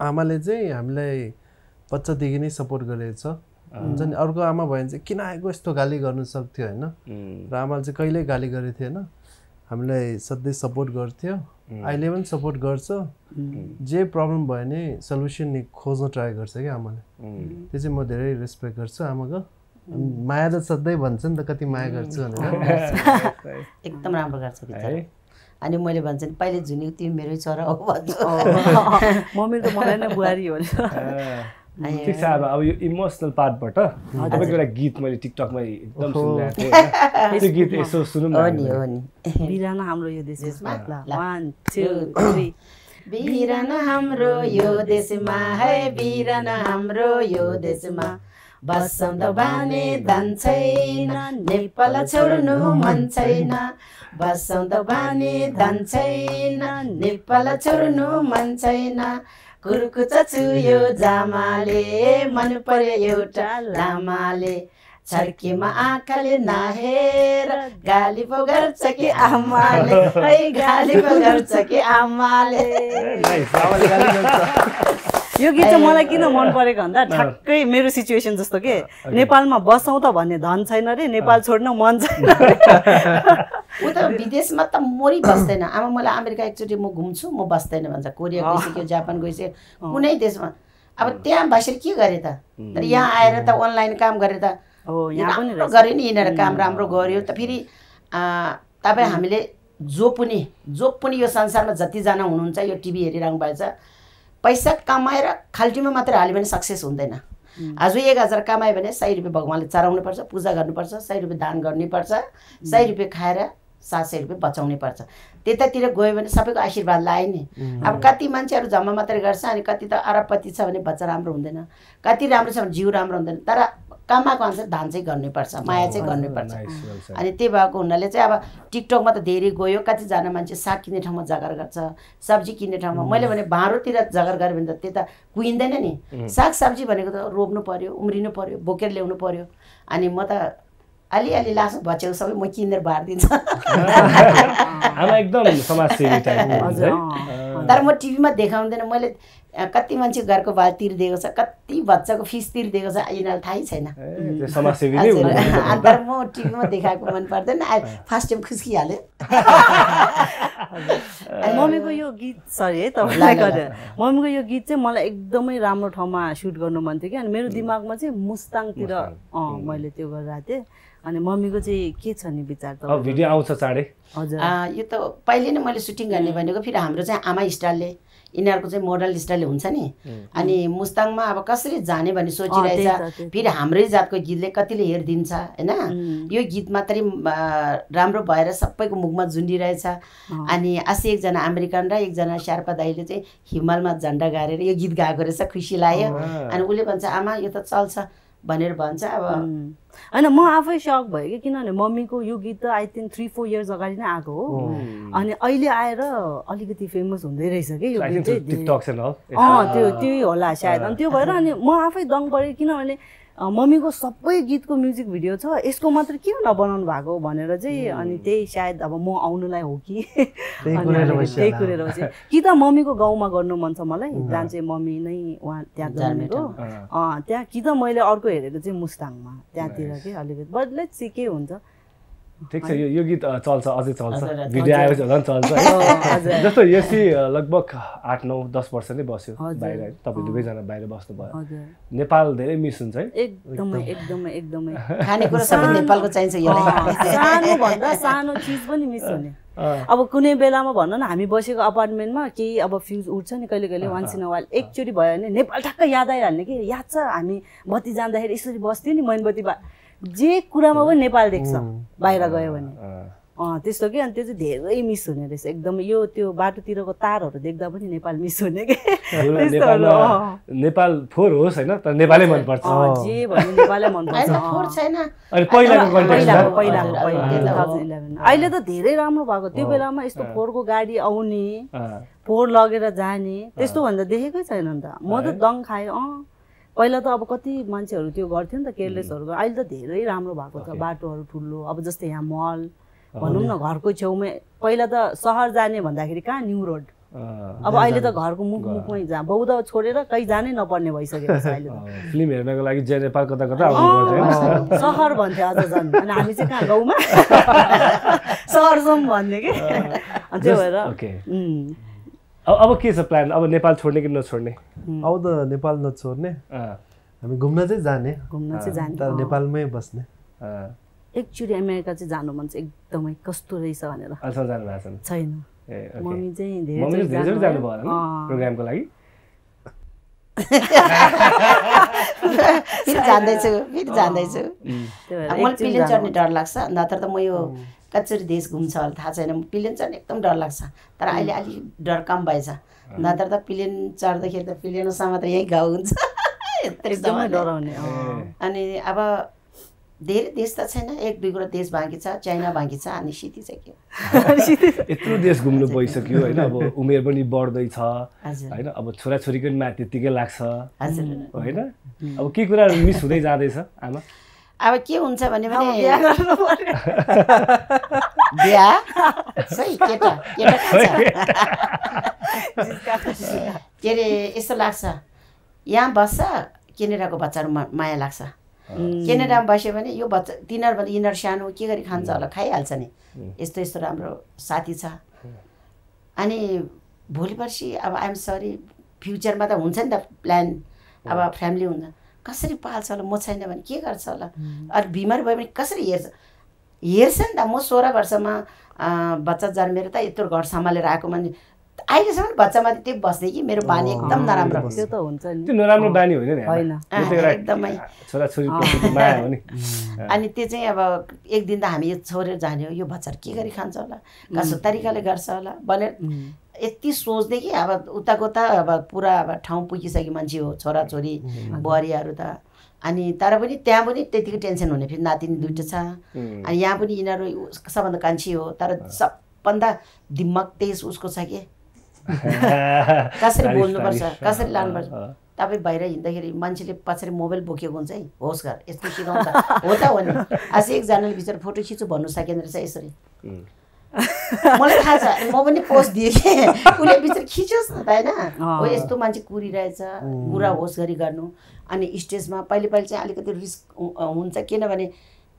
आमाले चाहिँ हामीलाई बच्चादेखि नै सपोर्ट गरेको छ। हुन्छ नि अर्को आमा भयो भने चाहिँ किन आएको यस्तो गाली गर्नु सक्थ्यो? होइन। र आमाले चाहिँ कहिल्यै गाली गरेको थिएन। हामीलाई सधैँ सपोर्ट गर्थ्यो। अहिले पनि सपोर्ट गर्छ। जे प्रब्लम भयो भने सल्युसन खोज्न ट्राई गर्छ क्या आमाले। त्यो चाहिँ म धेरै रेस्पेक्ट गर्छु आमाको। माया त सधैँ भन्छ नि त कति माया गर्छु भनेर। [laughs] एकदम राम्रो गर्छ अनि मैले भन्छ नि पहिले झुनेको तिमी मेरै छोरा हो भन्छु। [laughs] मम्मी त मलाई नै बुहारी हो। ठिक छ अब अब यो इमोसनल पार्टबाट तपाईँको एउटा गीत मैले टिकटकमा एकदम सुनिरहेको थिएँ? [laughs] त्यो गीत यसो सुनौँ न हो नि हो। नि। बिरानो हाम्रो यो देशमा। वान टू थ्री बिरन हाम्रो यो देशमा है बिरन हाम्रो यो देशमा। बसन्त बाने धन छैन नेपाल छोड्नु मन छैन। बसन्त बाने धन छैन नेपाल छोड्नु मन छैन। कुर्कुच छुयो जामाले मन पर्यो एउटा लामाले। छर्कीमा आँखाले नहेर गाली पो गर्छ कि आमाले। है गाली पो गर्छ कि आमाले। यो गीत चाहिँ मलाई किन मन परेको भन्दा ठ्याक्कै मेरो सिचुएसन जस्तो के नेपालमा बसौँ त भन्ने धन छैन रे नेपाल छोड्न मन छैन। ऊ त विदेशमा त मोरी बस्दैन। आमा मलाई अमेरिका एकचोटि म घुम्छु म बस्दैन भन्छ। कोरिया गइसक्यो जापान गइसक्यो कुनै देशमा। अब त्यहाँ बसेर के गरे त? तर यहाँ आएर त अनलाइन काम गरे त? राम्रो गऱ्यो नि यिनीहरू काम राम्रो गर्यो त फेरि तपाईँ हामीले जो पनि जो पनि यो संसारमा जतिजना हुनुहुन्छ यो टिभी हेरिरहनु भएको छ पैसा कमाएर खाल्टीमा मात्रै हाल्यो भने सक्सेस हुँदैन। आज एक हजार कमायो भने सय रुपियाँ भगवान्ले चढाउनु पर्छ पूजा गर्नुपर्छ सय रुपियाँ दान गर्नुपर्छ सय रुपियाँ खाएर सात सय रुपियाँ बचाउनै पर्छ। त्यतातिर गयो भने सबैको आशीर्वाद लायो नि। अब कति मान्छेहरू जम्मा मात्रै गर्छ अनि कति त अरबपति छ भने बच्चा राम्रो हुँदैन। कति राम्रो छ भने जिउ राम्रो हुँदैन। तर कमाएको अनुसार दान चाहिँ गर्नुपर्छ माया चाहिँ गर्नुपर्छ. अनि त्यही भएको हुनाले चाहिँ अब टिकटकमा त धेरै गयो कतिजना मान्छे साग किन्ने ठाउँमा जगर गर्छ सब्जी किन्ने ठाउँमा। मैले भने भाँडोतिर जगर गऱ्यो भने त त्यो त कुहिँदैन नि। साग सब्जी भनेको त रोप्नु पर्यो उम्रिनु पर्यो बोकेर ल्याउनु पर्यो। अनि म त अलिअलि लासो बचेको सबै म किनेर बारिदिन्छ आमा एकदम समाजसेवी। तर म टिभीमा देखाउँदैन मैले कति मान्छे घरको भात तिरिदिएको छ कति बच्चाको फिस तिरिदिएको छ यिनीहरूलाई थाहै छैन तर म टिभीमा देखाएको मन पर्दैन फर्स्ट टाइम खुस्किहाल्यो अनि मम्मीको यो गीत सरी है तपाईँलाई गरेर मम्मीको यो गीत चाहिँ मलाई एकदमै राम्रो ठाउँमा सुट गर्नु मन थियो कि अनि मेरो दिमागमा चाहिँ मुस्ताङतिर अँ मैले त्यो गरिरहेको थिएँ अनि मम्मीको चाहिँ के छ नि विचार त अब भिडियो आउँछ चाँडै। हजुर। यो त पहिले नै मैले सुटिङ गर्ने भनेको फेरि हाम्रो चाहिँ आमा स्टाइलले यिनीहरूको चाहिँ मोडल स्टाइलले हुन्छ नि। अनि मुस्ताङमा अब कसरी जाने भन्ने सोचिरहेछ। फेरि हाम्रै जातको गीतले कतिले हेरिदिन्छ होइन? यो गीत मात्रै राम्रो भएर सबैको मुखमा झुन्डिरहेछ। अनि अस्ति एकजना अमेरिकन र एकजना शेर्पा दाईले चाहिँ हिमालमा झन्डा गाडेर यो गीत गाएको रहेछ खुसी लाग्यो। अनि उसले भन्छ आमा यो त चल्छ। भनेर भन्छ अब. होइन म आफै सक भयो कि किनभने मम्मीको यो गीत त I think three four years अगाडि नै आएको हो। अनि अहिले आएर अलिकति फेमस हुँदै रहेछ कि यो गीत चाहिँ। त्यो त्यही होला सायद। अनि त्यो भएर [laughs] अनि म आफै दङ परेँ किनभने मम्मीको सबै गीतको म्युजिक भिडियो छ। यसको मात्र किन नबनाउनु भएको भनेर चाहिँ अनि त्यही सायद अब म आउनुलाई हो कि? त्यही कुरेर कि त मम्मीको गाउँमा गर्नु मन छ मलाई। जहाँ चाहिँ मम्मी नै उहाँ त्यहाँ जन्मेको त्यहाँ कि त मैले अर्को हेरेको चाहिँ मुस्ताङमा। त्यहाँतिर के अलिकति बट लेट सी के हुन्छ। ठिक छ यो यो गीत चल्छ अझै चल्छ भिडियो आएपछि होला नि चल्छ है जस्तो यसी लगभग आठ नौ दस वर्ष नै बस्यो। बाहिर है तपाईँ दुवैजना बाहिर बस्नुभयो नेपाल धेरै मिस हुन्छ है एकदमै एकदमै एकदमै खानेकुरा सबै नेपालको चाहिन्छ सानो भन्दा सानो चिज पनि मिस हुने अब कुनै बेलामा भनौँ न हामी बसेको अपार्टमेन्टमा केही अब फ्युज उठ्छ नि कहिले कहिले वान्स इन वाइल एकचोटि भयो भने नेपाल ठ्याक्क याद आइहाल्ने कि याद छ हामी बत्ती जाँदाखेरि यसरी बस्थ्यो नि मैनबत्ती बा जे कुरामा पनि नेपाल देख्छ बाहिर गयो भने। अँ, त्यस्तो कि? अनि त्यो चाहिँ धेरै मिस हुने रहेछ। एकदम यो त्यो बाटोतिरको तारहरू देख्दा पनि नेपाल मिस हुने कि। नेपाल फोहोर होस् होइन तर नेपालै मनपर्छ। अँ, जे भने नेपालै मनपर्छ। होइन अँ। फोहोर छैन। अनि पहिलाको पहिलाको कन्टेक्स्ट पहिलाको हजुर, पहिला हजुर, हजुर। 2011 अहिले त धेरै राम्रो भएको। त्यो बेलामा यस्तो फोहोरको गाडी आउने फोहोर लगेर जाने त्यस्तो भन्दा देखेकै छैन नि त। म त दङ खाएँ अँ। पहिला त अब कति मान्छेहरू त्यो गर्थ्यो नि त केयरलेसहरू अहिले त धेरै राम्रो भएको छ बाटोहरू ठुलो अब जस्तै यहाँ मल भनौँ न घरको छेउमै। पहिला त सहर जाने भन्दाखेरि कहाँ न्यु रोड? अब अहिले त घरको मुख मुखमै जा बौद्ध छोडेर कहीँ जानै नपर्ने भइसकेको छ अहिले त। फिल्म हेर्नको लागि जे नेपाल कता कता सहर भन्थ्यो अझ झन्। अनि हामी चाहिँ कहाँ गाउँमा? सहर जाउँ भन्ने कि त्यो भएर अब अब के छ प्लान अब नेपाल छोड्ने कि नछोड्ने? अब त नेपाल नछोड्ने। हामी घुम्न चाहिँ जाने। घुम्न चाहिँ जाने। तर। नेपालमै बस्ने। एकचोटि अमेरिका चाहिँ जानु मन छ एकदमै कस्तो रहेछ भनेर। अहिलेसम्म जानु भएको छैन। छैन। ए ओके। मम्मी चाहिँ धेरै धेरै जानुभयो। होला नि अँ। प्रोग्रामको लागि? [laughs] फेरि जान्दैछु फेरि अब मलाई प्लेन जानु चढ्ने डर लाग्छ। नत्र त म यो कचरी देश घुम्छ होला थाहा छैन। प्लेन चढ्ने एकदम डर लाग्छ। तर अहिले अलिक डर कम भएछ। नत्र त प्लेन चढ्दाखेरि त प्लेनसम्म त यहीँ घाउ हुन्छ। [laughs] यत्रो डराउने। अनि अब धेरै देश त छैन एक दुईवटा देश बाँकी छ चाइना बाँकी छ अनि सिधिसक्यो [laughs] [laughs] यत्रो देश घुम्नु भइसक्यो होइन? अब उमेर पनि बढ्दैछ होइन? अब छोराछोरीको पनि म्याथ त्यत्तिकै लाग्छ। होइन? अब के कुरा मिस हुँदै जाँदैछ आमा? अब के हुन्छ भने बिहा सही केटा केटा? के अरे यस्तो लाग्छ यहाँ बस्छ केनेडाको बच्चाहरू माया लाग्छ केनेडामा बस्यो भने यो बच्चा तिनीहरूभन्दा यिनीहरू सानो के गरी खान्छ होला खाइहाल्छ नि यस्तो यस्तो राम्रो साथी छ अनि भोलि पर्सि अब आइएम सरी फ्युचरमा त हुन्छ नि त प्लान अब फ्यामिली हुन्छ कसरी पाल्छ होला म छैन भने के गर्छ होला? अरू बिमार भयो भने कसरी हेर्छ? हेर्छ नि त म सोह्र वर्षमा बच्चा जन्मेर त यत्रो घर सम्हालेर आएको मान्छे। अहिलेसम्म बच्चामाथि त्यो बस्दै कि मेरो बानी एकदम नराम्रो। त्यो त हुन्छ नि। त्यो नराम्रो बानी होइन एकदमै। छोराछोरीको माया हो नि। अनि त्यो चाहिँ अब एक दिन त हामी यो छोडेर जाने हो। यो बच्चाहरू के गरी खान्छ होला? कस्तो तरिकाले गर्छ होला? भनेर यति सोच्दै कि अब उताको त अब पुरा अब ठाउँ पुगिसक्यो मान्छे हो छोराछोरी बुहारीहरू त। अनि तर पनि त्यहाँ पनि त्यतिकै टेन्सन हुने। फेरि नातिनी दुइटा छ। अनि यहाँ पनि यिनीहरू सबभन्दा कान्छी हो। तर सबभन्दा दिमाग तेज उसको छ कि। [laughs] कसरी बोल्नुपर्छ। कसरी लानुपर्छ। तपाईँ बाहिर हिँड्दाखेरि मान्छेले पछाडि मोबाइल बोकेको हुन्छ है। होस् घर यस्तो सिकाउँछ हो त। हो नि। आज एकजनाले बिचरा फोटो खिच्छु भन्नु सकेन रहेछ यसरी। मलाई थाहा छ म पनि पोस्ट दिएँ कि। उसले बिचरा खिचोस् न त होइन। हो यस्तो मान्छे कुरिरहेछ। कुरा होस् गरी गर्नु। अनि स्टेजमा पहिले पहिले चाहिँ अलिकति रिस्क हुन्छ। किनभने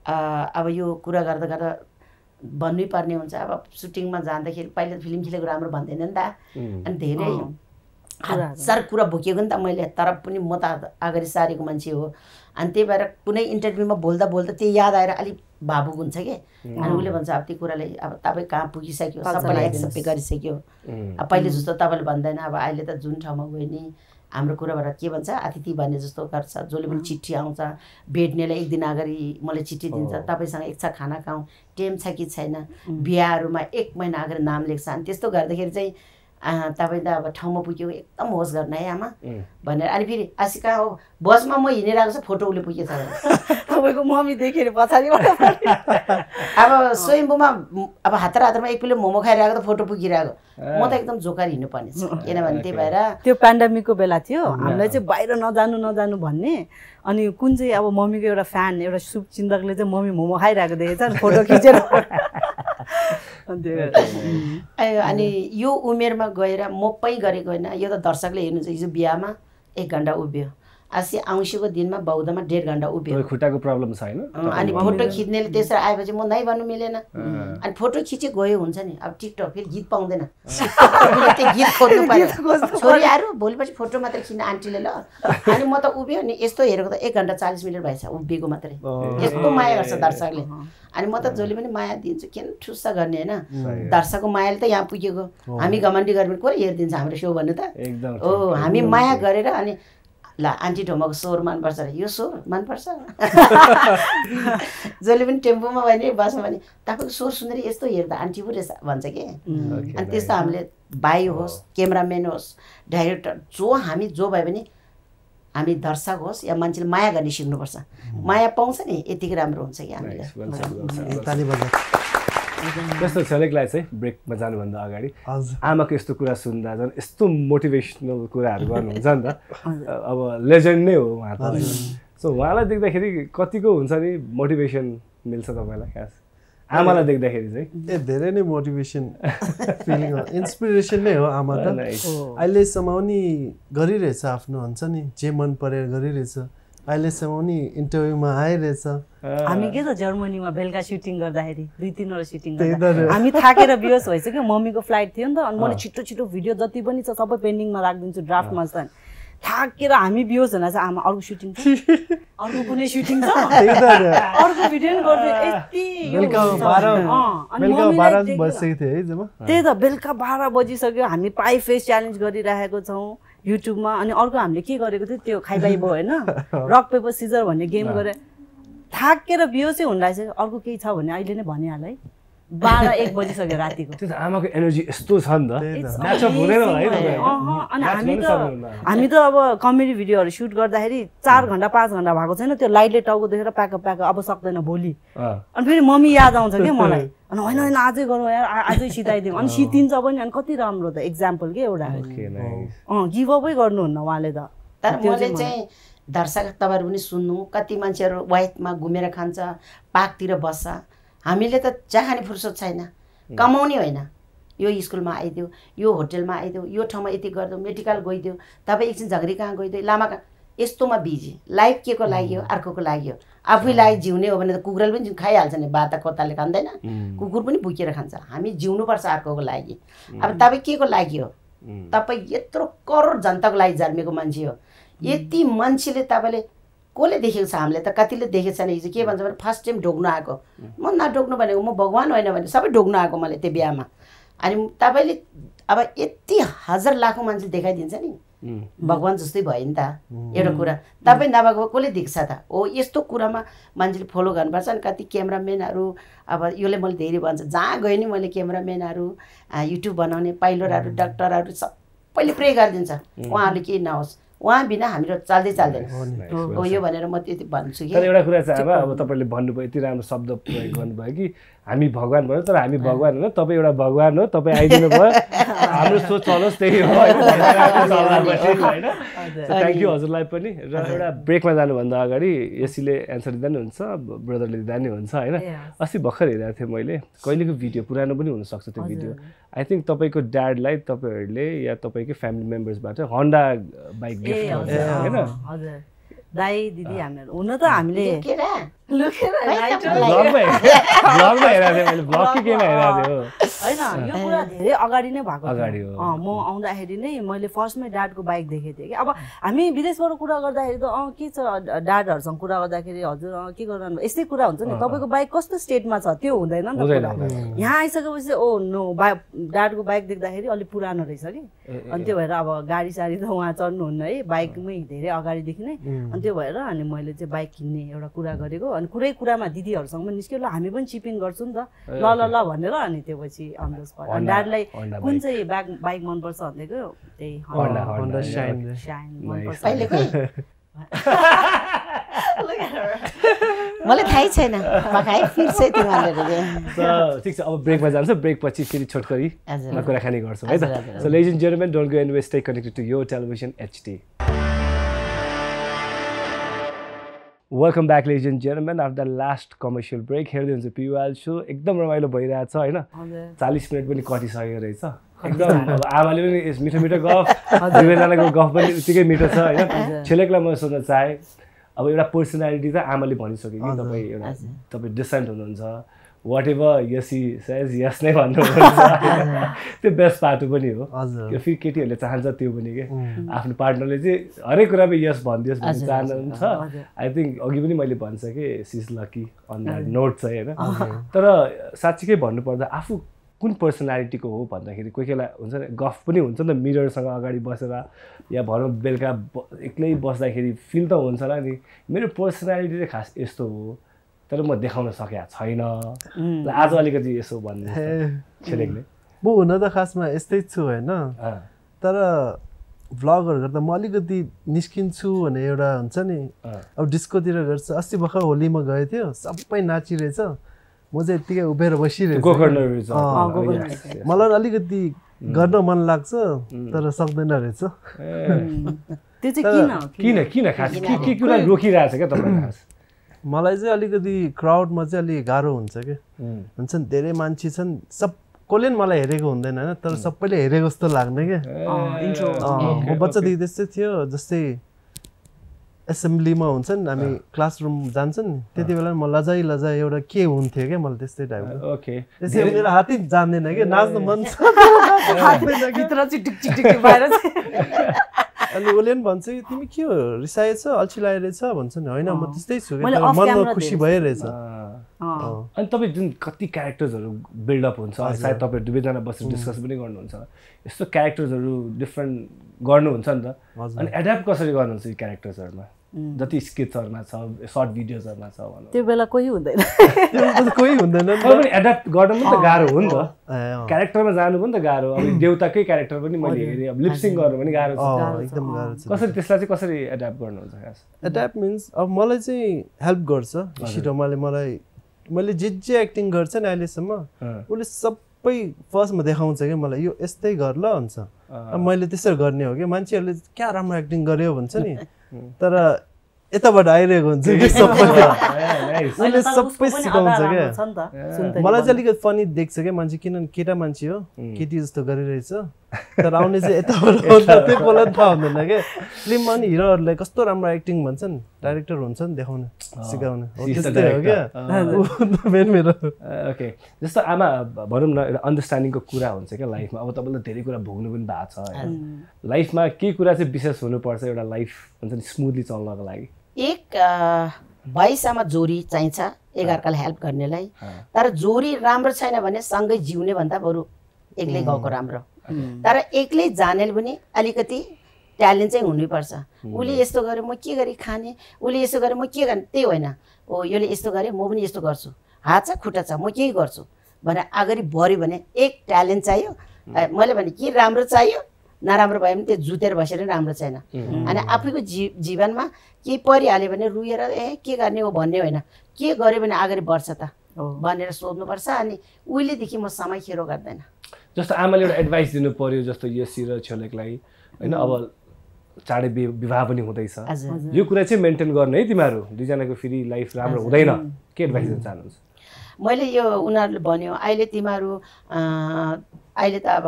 अब यो कुरा गर्दा गर्दा भन्नै पर्ने हुन्छ। अब सुटिङमा जाँदाखेरि पहिला फिल्म खेलेको राम्रो भन्दैन नि त। अनि धेरै हजार कुरा बोकेको नि त मैले तर पनि म त अगाडि सारेको मान्छे हो। अनि त्यही भएर कुनै इन्टरभ्यूमा बोल्दा बोल्दा त्यो याद आएर अलिक भावुक हुन्छ कि? अनि उसले भन्छ अब त्यो कुरालाई अब तपाईँ कहाँ पुगिसक्यो? कल्चर सबैले लगाइदिनुहोस्। एक्सेप्ट गरिसक्यो। अब पहिले जस्तो तपाईँले भन्दैन अब अहिले त जुन ठाउँमा गयो नि हाम्रो कुराबाट के भन्छ अतिथि भन्ने जस्तो गर्छ। जसले पनि चिठी आउँछ भेट्नेलाई एक दिन अगाडि मलाई चिठी दिन्छ तपाईँसँग एक छ खाना खाउँ टेम छ कि छैन? बिहाहरूमा एक महिना अगाडि नाम लेख्छ। अनि त्यस्तो गर्दाखेरि चाहिँ तपाईँ त अब ठाउँमा पुग्यो एकदम होस् गर्न है आमा। भनेर अनि फेरि आसी कहाँ हो बसमा म हिँडिरहेको छ फोटो उसले पुगेछ। [laughs] तपाईँको मम्मी देखेर पछाडिबाट [laughs] अब स्वयम्भूमा अब हतार हतारमा एक प्लेट मोमो खाइरहेको त फोटो पुगिरहेको। म त एकदम जोकार हिँड्नुपर्ने छ। किनभने त्यही भएर त्यो पेन्डामिकको बेला थियो। हामीलाई चाहिँ बाहिर नजानु नजानु भन्ने। अनि कुन चाहिँ अब मम्मीको एउटा फ्यान एउटा शुभचिन्तकले चाहिँ मम्मी मोमो खाइरहेको देखेछ फोटो खिचेर। [laughs] अनि यो उमेरमा गएर म पै गरेको होइन। यो त दर्शकले हेर्नुहुन्छ हिजो बिहामा एक घन्टा उभियो। अस्ति औँसीको दिनमा बौद्धमा डेढ घन्टा उभियो। खुट्टाको प्रब्लम छैन? अँ, अनि फोटो खिच्नेले त्यसरी आएपछि म नै भन्नु मिलेन। अनि फोटो खिचे गयो हुन्छ नि। अब टिकटक फेरि गीत पाउँदैन। [laughs] त्यो गीत खोज्नु पर्यो। छोरीहरू भोलिपछि फोटो मात्रै खिच्न आन्टीले ल। अनि म त उभियो नि यस्तो हेरेको त एक घन्टा चालिस मिनट भएछ उभिएको मात्रै। यस्तो माया गर्छ दर्शकले। अनि म त जसले पनि माया दिन्छु किन ठुस्सा गर्ने होइन। दर्शकको मायाले त यहाँ पुगेको। हामी घमण्डी भने कसले हेरिदिन्छ हाम्रो सो भन्नु त? एकदम ओ हामी माया गरेर अनि ल आन्टी ढोमाको स्वर मनपर्छ अरे। यो स्वर मनपर्छ? [laughs] जसले पनि टेम्पोमा भयो भने बसमा भने तपाईँको स्वर सुन्दै यस्तो हेर्दा आन्टी पो रहेछ भन्छ कि? अनि त्यस्तो हामीले भाइ होस् क्यामराम्यान होस् डाइरेक्टर जो हामी जो भयो भने हामी दर्शक होस् या मान्छेले माया गर्ने सिक्नुपर्छ। माया पाउँछ नि यतिकै राम्रो हुन्छ कि हामीले कस्तो छ अलिकलाई चाहिँ ब्रेकमा जानुभन्दा अगाडि। आमाको यस्तो कुरा सुन्दा झन् यस्तो मोटिभेसनल कुराहरू [laughs] गर्नुहुन्छ नि त। अब लेजेन्ड नै हो उहाँ त। सो उहाँलाई देख्दाखेरि कतिको हुन्छ नि मोटिभेसन मिल्छ तपाईँलाई खास? आमालाई देख्दाखेरि चाहिँ। ए धेरै नै मोटिभेसन फिलिङ हो। इन्सपिरेसन नै हो आमा त. [laughs] अहिलेसम्म पनि गरिरहेछ आफ्नो हुन्छ नि? जे मन परेर गरिरहेछ। अहिलेसम्म पनि इन्टरभ्यूमा आइरहेछ। हामी के त जर्मनीमा बेलुका सुटिङ गर्दाखेरि? दुई तिनवटा सुटिङ हामी थाकेर बिहोस [laughs] भइसक्यो मम्मीको फ्लाइट थियो नि त अनि मैले छिटो छिटो भिडियो जति पनि छ सबै पेन्डिङमा राखिदिन्छु ड्राफ्टमा छ थाकेर हामी बिहोस हुन चाहिँ आमा अर्को सुटिङ छ? [laughs] अर्को कुनै सुटिङ छ? त्यही त। नि। अर्को भिडियो नि यति त्यही त बेलुका बाह्र बजिसक्यो हामी पाइ फेस च्यालेन्ज गरिरहेको छौँ। युट्युबमा अनि अर्को हामीले के गरेको थियो त्यो खाइबाई [laughs] भयो होइन? रक पेपर सिजर भन्ने गेम गरे थाकेर बिहोसै हुन रहेछ अर्को केही छ भने अहिले नै भनिहाल। है बाह्र एक बजिसक्यो रातिको। त्यो त आमाको एनर्जी यस्तो छ नि त। अनि हामी त। हामी त अब कमेडी भिडियोहरू सुट गर्दाखेरि चार घन्टा पाँच घन्टा भएको छैन। त्यो लाइटले टाउको देखेर प्याकअप प्याकअप अब सक्दैन भोलि। अनि फेरि मम्मी याद आउँछ क्या मलाई। [laughs] अनि होइन होइन आजै गरौँ यार आजै सिधाइदिउँ अनि [laughs] सिद्धिन्छ पनि अनि कति राम्रो त इक्जाम्पल के एउटा? Okay, nice. अँ गिभअपै गर्नुहुन्न उहाँले त। तर मैले चाहिँ दर्शक तपाईँहरू पनि सुन्नु कति मान्छेहरू वाइटमा घुमेर खान्छ पार्कतिर बस्छ। हामीले त चाहने फुर्सद छैन। कमाउने होइन। यो स्कुलमा आइदियो यो होटेलमा आइदियो यो ठाउँमा यति गरिदियो मेडिकल गइदियो। तपाईँ एकछिन झगडी कहाँ गइदियो? लामा कहाँ? यस्तोमा बिजी। लाइफ के को लागि हो? अर्कोको लागि हो। आफै लागि जिउने हो भने त कुकुरले पनि खाइहाल्छ नि बाता कोताले खाँदैन। कुकुर पनि भुकेर खान्छ। हामी जिउनुपर्छ अर्कोको लागि। अब तपाईँ के को लागि हो? तपाईँ यत्रो करोड जनताको लागि जन्मेको मान्छे हो। यति मान्छेले तपाईँले कसले देखेको छ हामीले त? कतिले देखेको छैन। हिजो के भन्छ भने फर्स्ट टाइम ढोग्नु आएको। म नढोग्नु भनेको म भगवान् होइन भने सबै ढोग्नु आएको मैले त्यो बिहामा। अनि तपाईँले अब यति हजार लाखौँ मान्छे देखाइदिन्छ नि. भगवान् जस्तै भयो नि त। एउटा कुरा। तपाईँ नभएको भए कसले देख्छ त? हो यस्तो कुरामा मान्छेले फलो गर्नुपर्छ अनि कति क्यामराम्यानहरू अब यसले मैले धेरै भन्छ। जहाँ गएँ नि मैले क्यामराम्यानहरू युट्युब बनाउने पाइलटहरू डक्टरहरू सबैले प्रे गरिदिन्छ। उहाँहरूले केही नहोस्। उहाँ बिना हाम्रो चल्दै चल्दैन। हो यो भनेर म त्यति भन्छु तर कि एउटा कुरा चाहिँ आमा अब तपाईँले भन्नुभयो यति राम्रो शब्द प्रयोग गर्नुभयो कि हामी भगवान् भन्यो तर हामी भगवान् होइन तपाईँ एउटा भगवान् हो तपाईँ आइदिनु भयो [laughs] हाम्रो सोच चलोस् त्यही हो। [laughs] [laughs] होइन? [laughs] थ्याङ्क यू हजुरलाई पनि। र एउटा ब्रेकमा जानुभन्दा अगाडि यसैले एन्सर दिँदा नि हुन्छ ब्रदरले दिँदा नि हुन्छ होइन. अस्ति भर्खर हेरेको थिएँ मैले। कहिलेको भिडियो पुरानो पनि हुनसक्छ त्यो भिडियो। आई थिङ्क तपाईँको ड्याडलाई तपाईँहरूले या तपाईँकै फ्यामिली मेम्बर्सबाट हन्डा बाइक गिफ्ट होइन? दाई दिदी हामीहरू। हुन त हामीले होइन, यो कुरा धेरै अगाडि नै भएको थियो। अगाडि हो। अँ, म आउँदाखेरि नै मैले फर्स्टमै ड्याडको बाइक देखेको थिएँ कि अब हामी विदेशबाट कुरा गर्दाखेरि त अँ के छ ड्याडहरूसँग कुरा गर्दाखेरि हजुर अँ के गर्नु यस्तै कुरा हुन्छ नि तपाईँको बाइक कस्तो स्टेटमा छ त्यो हुँदैन नि त कुरा। यहाँ आइसकेपछि ओ नो बा ड्याडको बाइक देख्दाखेरि अलिक पुरानो रहेछ कि अनि त्यो भएर अब गाडी साडी त उहाँ चढ्नुहुन्न है बाइकमै धेरै अगाडिदेखि नै अनि त्यो भएर अनि मैले चाहिँ बाइक किन्ने एउटा कुरा गरेको अनि कुरै कुरामा दिदीहरूसँग पनि निस्क्यो ल हामी पनि सिपिङ गर्छौँ नि त। ल ल ल भनेर अनि त्यो पछि अन द स्पट अनि Honda- ड्याडलाई Honda कुन. चाहिँ बाइक बाइक मनपर्छ भनेको त्यही मलाई थाहै छैन। [laughs] ठिक छ अब ब्रेकमा जान्छ ब्रेक पछि फेरि छोटकरी। कुराकानी गर्छौँ है त। So ladies and gentlemen don't go and stay connected to यो television HD welcome back ladies and gentlemen after the last commercial break हेर्दै हुन्छ पिवाल सो एकदम रमाइलो भइरहेछ होइन? चालिस मिनट पनि कटिसकेको रहेछ? एकदम अब आमाले पनि यस मिठो मिठो गफ दुवैजनाको गफ पनि उत्तिकै मिठो छ होइन? छेलेकलाई म सोध्न चाहेँ अब एउटा पर्सनालिटी त आमाले भनिसक्यो कि तपाईँ एउटा तपाईँ डिसेन्ट हुनुहुन्छ वाट एभर यसी साइज यस नै भन्नुहुन्छ [laughs] त्यो बेस्ट पार्टो पनि हो। हजुर। त्यो फेरि केटीहरूले चाहन्छ त्यो पनि के। आफ्नो पार्टनरले चाहिँ हरेक कुरामा यस भनिदियोस् भन्ने चाहनुहुन्छ। आई थिङ्क अघि पनि मैले भनिसकेँ she's lucky on that note चाहिँ होइन? तर साँच्चीकै भन्नुपर्दा आफू कुन पर्सनालिटीको हो भन्दाखेरि कोही कोही बेला हुन्छ नि गफ पनि हुन्छ नि त मिररसँग अगाडि बसेर या भनौँ बेलुका एक्लै बस्दाखेरि फिल त हुन्छ होला नि। मेरो पर्सनालिटी चाहिँ खास यस्तो हो। तर म देखाउन सकेको छैन। ल आज अलिकति यसो भन्नु छिलेकले म हुन त खासमा यस्तै छु होइन? तर भ्लगहरू गर्दा म अलिकति निस्किन्छु भन्ने एउटा हुन्छ नि। अब डिस्कोतिर गर्छ। अस्ति भर्खर होलीमा गएको थियो सबै नाचिरहेछ। म चाहिँ यत्तिकै उभिएर yes. मलाई अलिकति गर्न मन लाग्छ तर सक्दैन रहेछ। ए, त्यो चाहिँ किन किन? किन? खास? के के कुरा रोकिरहेछ क्या तपाईँ खास? मलाई चाहिँ अलिकति क्राउडमा चाहिँ अलिक गाह्रो हुन्छ क्या हुन्छ नि धेरै मान्छे छन् सब कसले पनि मलाई हेरेको हुँदैन होइन तर सबैले हेरेको जस्तो लाग्ने क्या म बच्चादेखि त्यस्तै थियो जस्तै एसेम्ब्लीमा हुन्छ नि हामी क्लासरुम जान्छ नि त्यति बेला म लजाइ लजाइ एउटा के हुन्थ्यो क्या मलाई त्यस्तै टाइपको। ओके त्यसै मेरो हातै जान्दैन क्या नाच्नु मन छ। [laughs] [laughs] अनि उसले पनि भन्छ कि तिमी के हो? रिसाएछ अल्छी लागेछ भन्छ नि। होइन म त्यस्तै छु। मनमा खुसी भइरहेछ। अनि तपाईँ जुन कति क्यारेक्टर्सहरू बिल्डअप हुन्छ सायद तपाईँहरू दुवैजना बसेर डिस्कस पनि गर्नुहुन्छ। यस्तो क्यारेक्टर्सहरू डिफ्रेन्ट गर्नुहुन्छ नि त। अनि एड्याप्ट कसरी गर्नुहुन्छ यी क्यारेक्टर्सहरूमा जति स्किट्सहरूमा छ सर्ट भिडियोजहरूमा छ भनौँ त्यो बेला कोही हुँदैन कोही हुँदैन पनि एड्याप्ट गर्नु पनि त गाह्रो हो नि त। क्यारेक्टरमा जानु पनि त गाह्रो अब देउताकै क्यारेक्टर पनि मैले हेरेँ अब लिपसिङ गर्नु पनि गाह्रो छ एकदम गाह्रो छ कसरी त्यसलाई चाहिँ कसरी एड्याप्ट गर्नुहुन्छ खास एड्याप्ट मिन्स अब मलाई चाहिँ हेल्प गर्छ सिटोमाले मलाई मैले जे जे एक्टिङ गर्छ नि अहिलेसम्म। उसले सबै फर्स्टमा देखाउँछ कि मलाई यो यस्तै गर ल भन्छ अब मैले त्यसरी गर्ने हो कि मान्छेहरूले क्या राम्रो एक्टिङ गर्यो भन्छ नि तर यताबाट आइरहेको हुन्छ कि. उसले [laughs] सबै [laughs] सिकाउँछ क्या। मलाई चाहिँ। अलिकति फनी देख्छ क्या मान्छे किनभने केटा मान्छे हो? केटी जस्तो गरिरहेछ। तर आउने चाहिँ [laughs] यताबाट आउँदा त्यही मलाई थाहा हुँदैन क्या। फिल्ममा नि हिरोहरूलाई कस्तो राम्रो एक्टिङ भन्छन्? डाइरेक्टर हुन्छ नि देखाउने सिकाउने। त्यस्तै हो क्या। मेन मेरो। ओके। जस्तो आमा भनौँ न एउटा अन्डरस्ट्यान्डिङको कुरा हुन्छ क्या लाइफमा। अब तपाईँले धेरै कुरा भोग्नु पनि भएको छ होइन? लाइफमा के कुरा चाहिँ विशेष हुनुपर्छ एउटा लाइफ हुन्छ नि स्मुथली चल्नको लागि? एक भैसँग जोडी चाहिन्छ एकअर्कालाई हेल्प गर्नेलाई। तर जोडी राम्रो छैन भने सँगै जिउने भन्दा बरु एक्लै गएको राम्रो। तर एक्लै जानेले पनि अलिकति ट्यालेन्ट चाहिँ हुनैपर्छ। उसले यस्तो गर्यो म के गरी खाने? उसले यस्तो गर्यो म के गर्ने? त्यही होइन। ओ यसले यस्तो गर्यो म पनि यस्तो गर्छु। हात छ खुट्टा छ म केही गर्छु। भने अगाडि बढ्यो भने एक ट्यालेन्ट चाहियो। मैले भने के राम्रो चाहियो? नराम्रो भयो भने त्यो जुतेर बसेर पनि राम्रो छैन। अनि आफैको जी जीवनमा केही परिहाल्यो भने रुएर ए के गर्ने हो? भन्ने होइन। के गर्यो भने अगाडि बढ्छ त हो। भनेर सोध्नुपर्छ अनि उहिलेदेखि म समय खेरो गर्दैन। जस्तो आमाले एउटा एडभाइस दिनु पर्यो जस्तो यसी र छेलेकलाई होइन अब चाँडै वि- विवाह पनि हुँदैछ। यो कुरा चाहिँ मेन्टेन गर्ने है तिमीहरू। दुईजनाको फेरि लाइफ राम्रो हुँदैन। के एडभाइस दिन चाहनुहुन्छ? मैले यो उनीहरूले भन्यो अहिले तिमीहरू अहिले त अब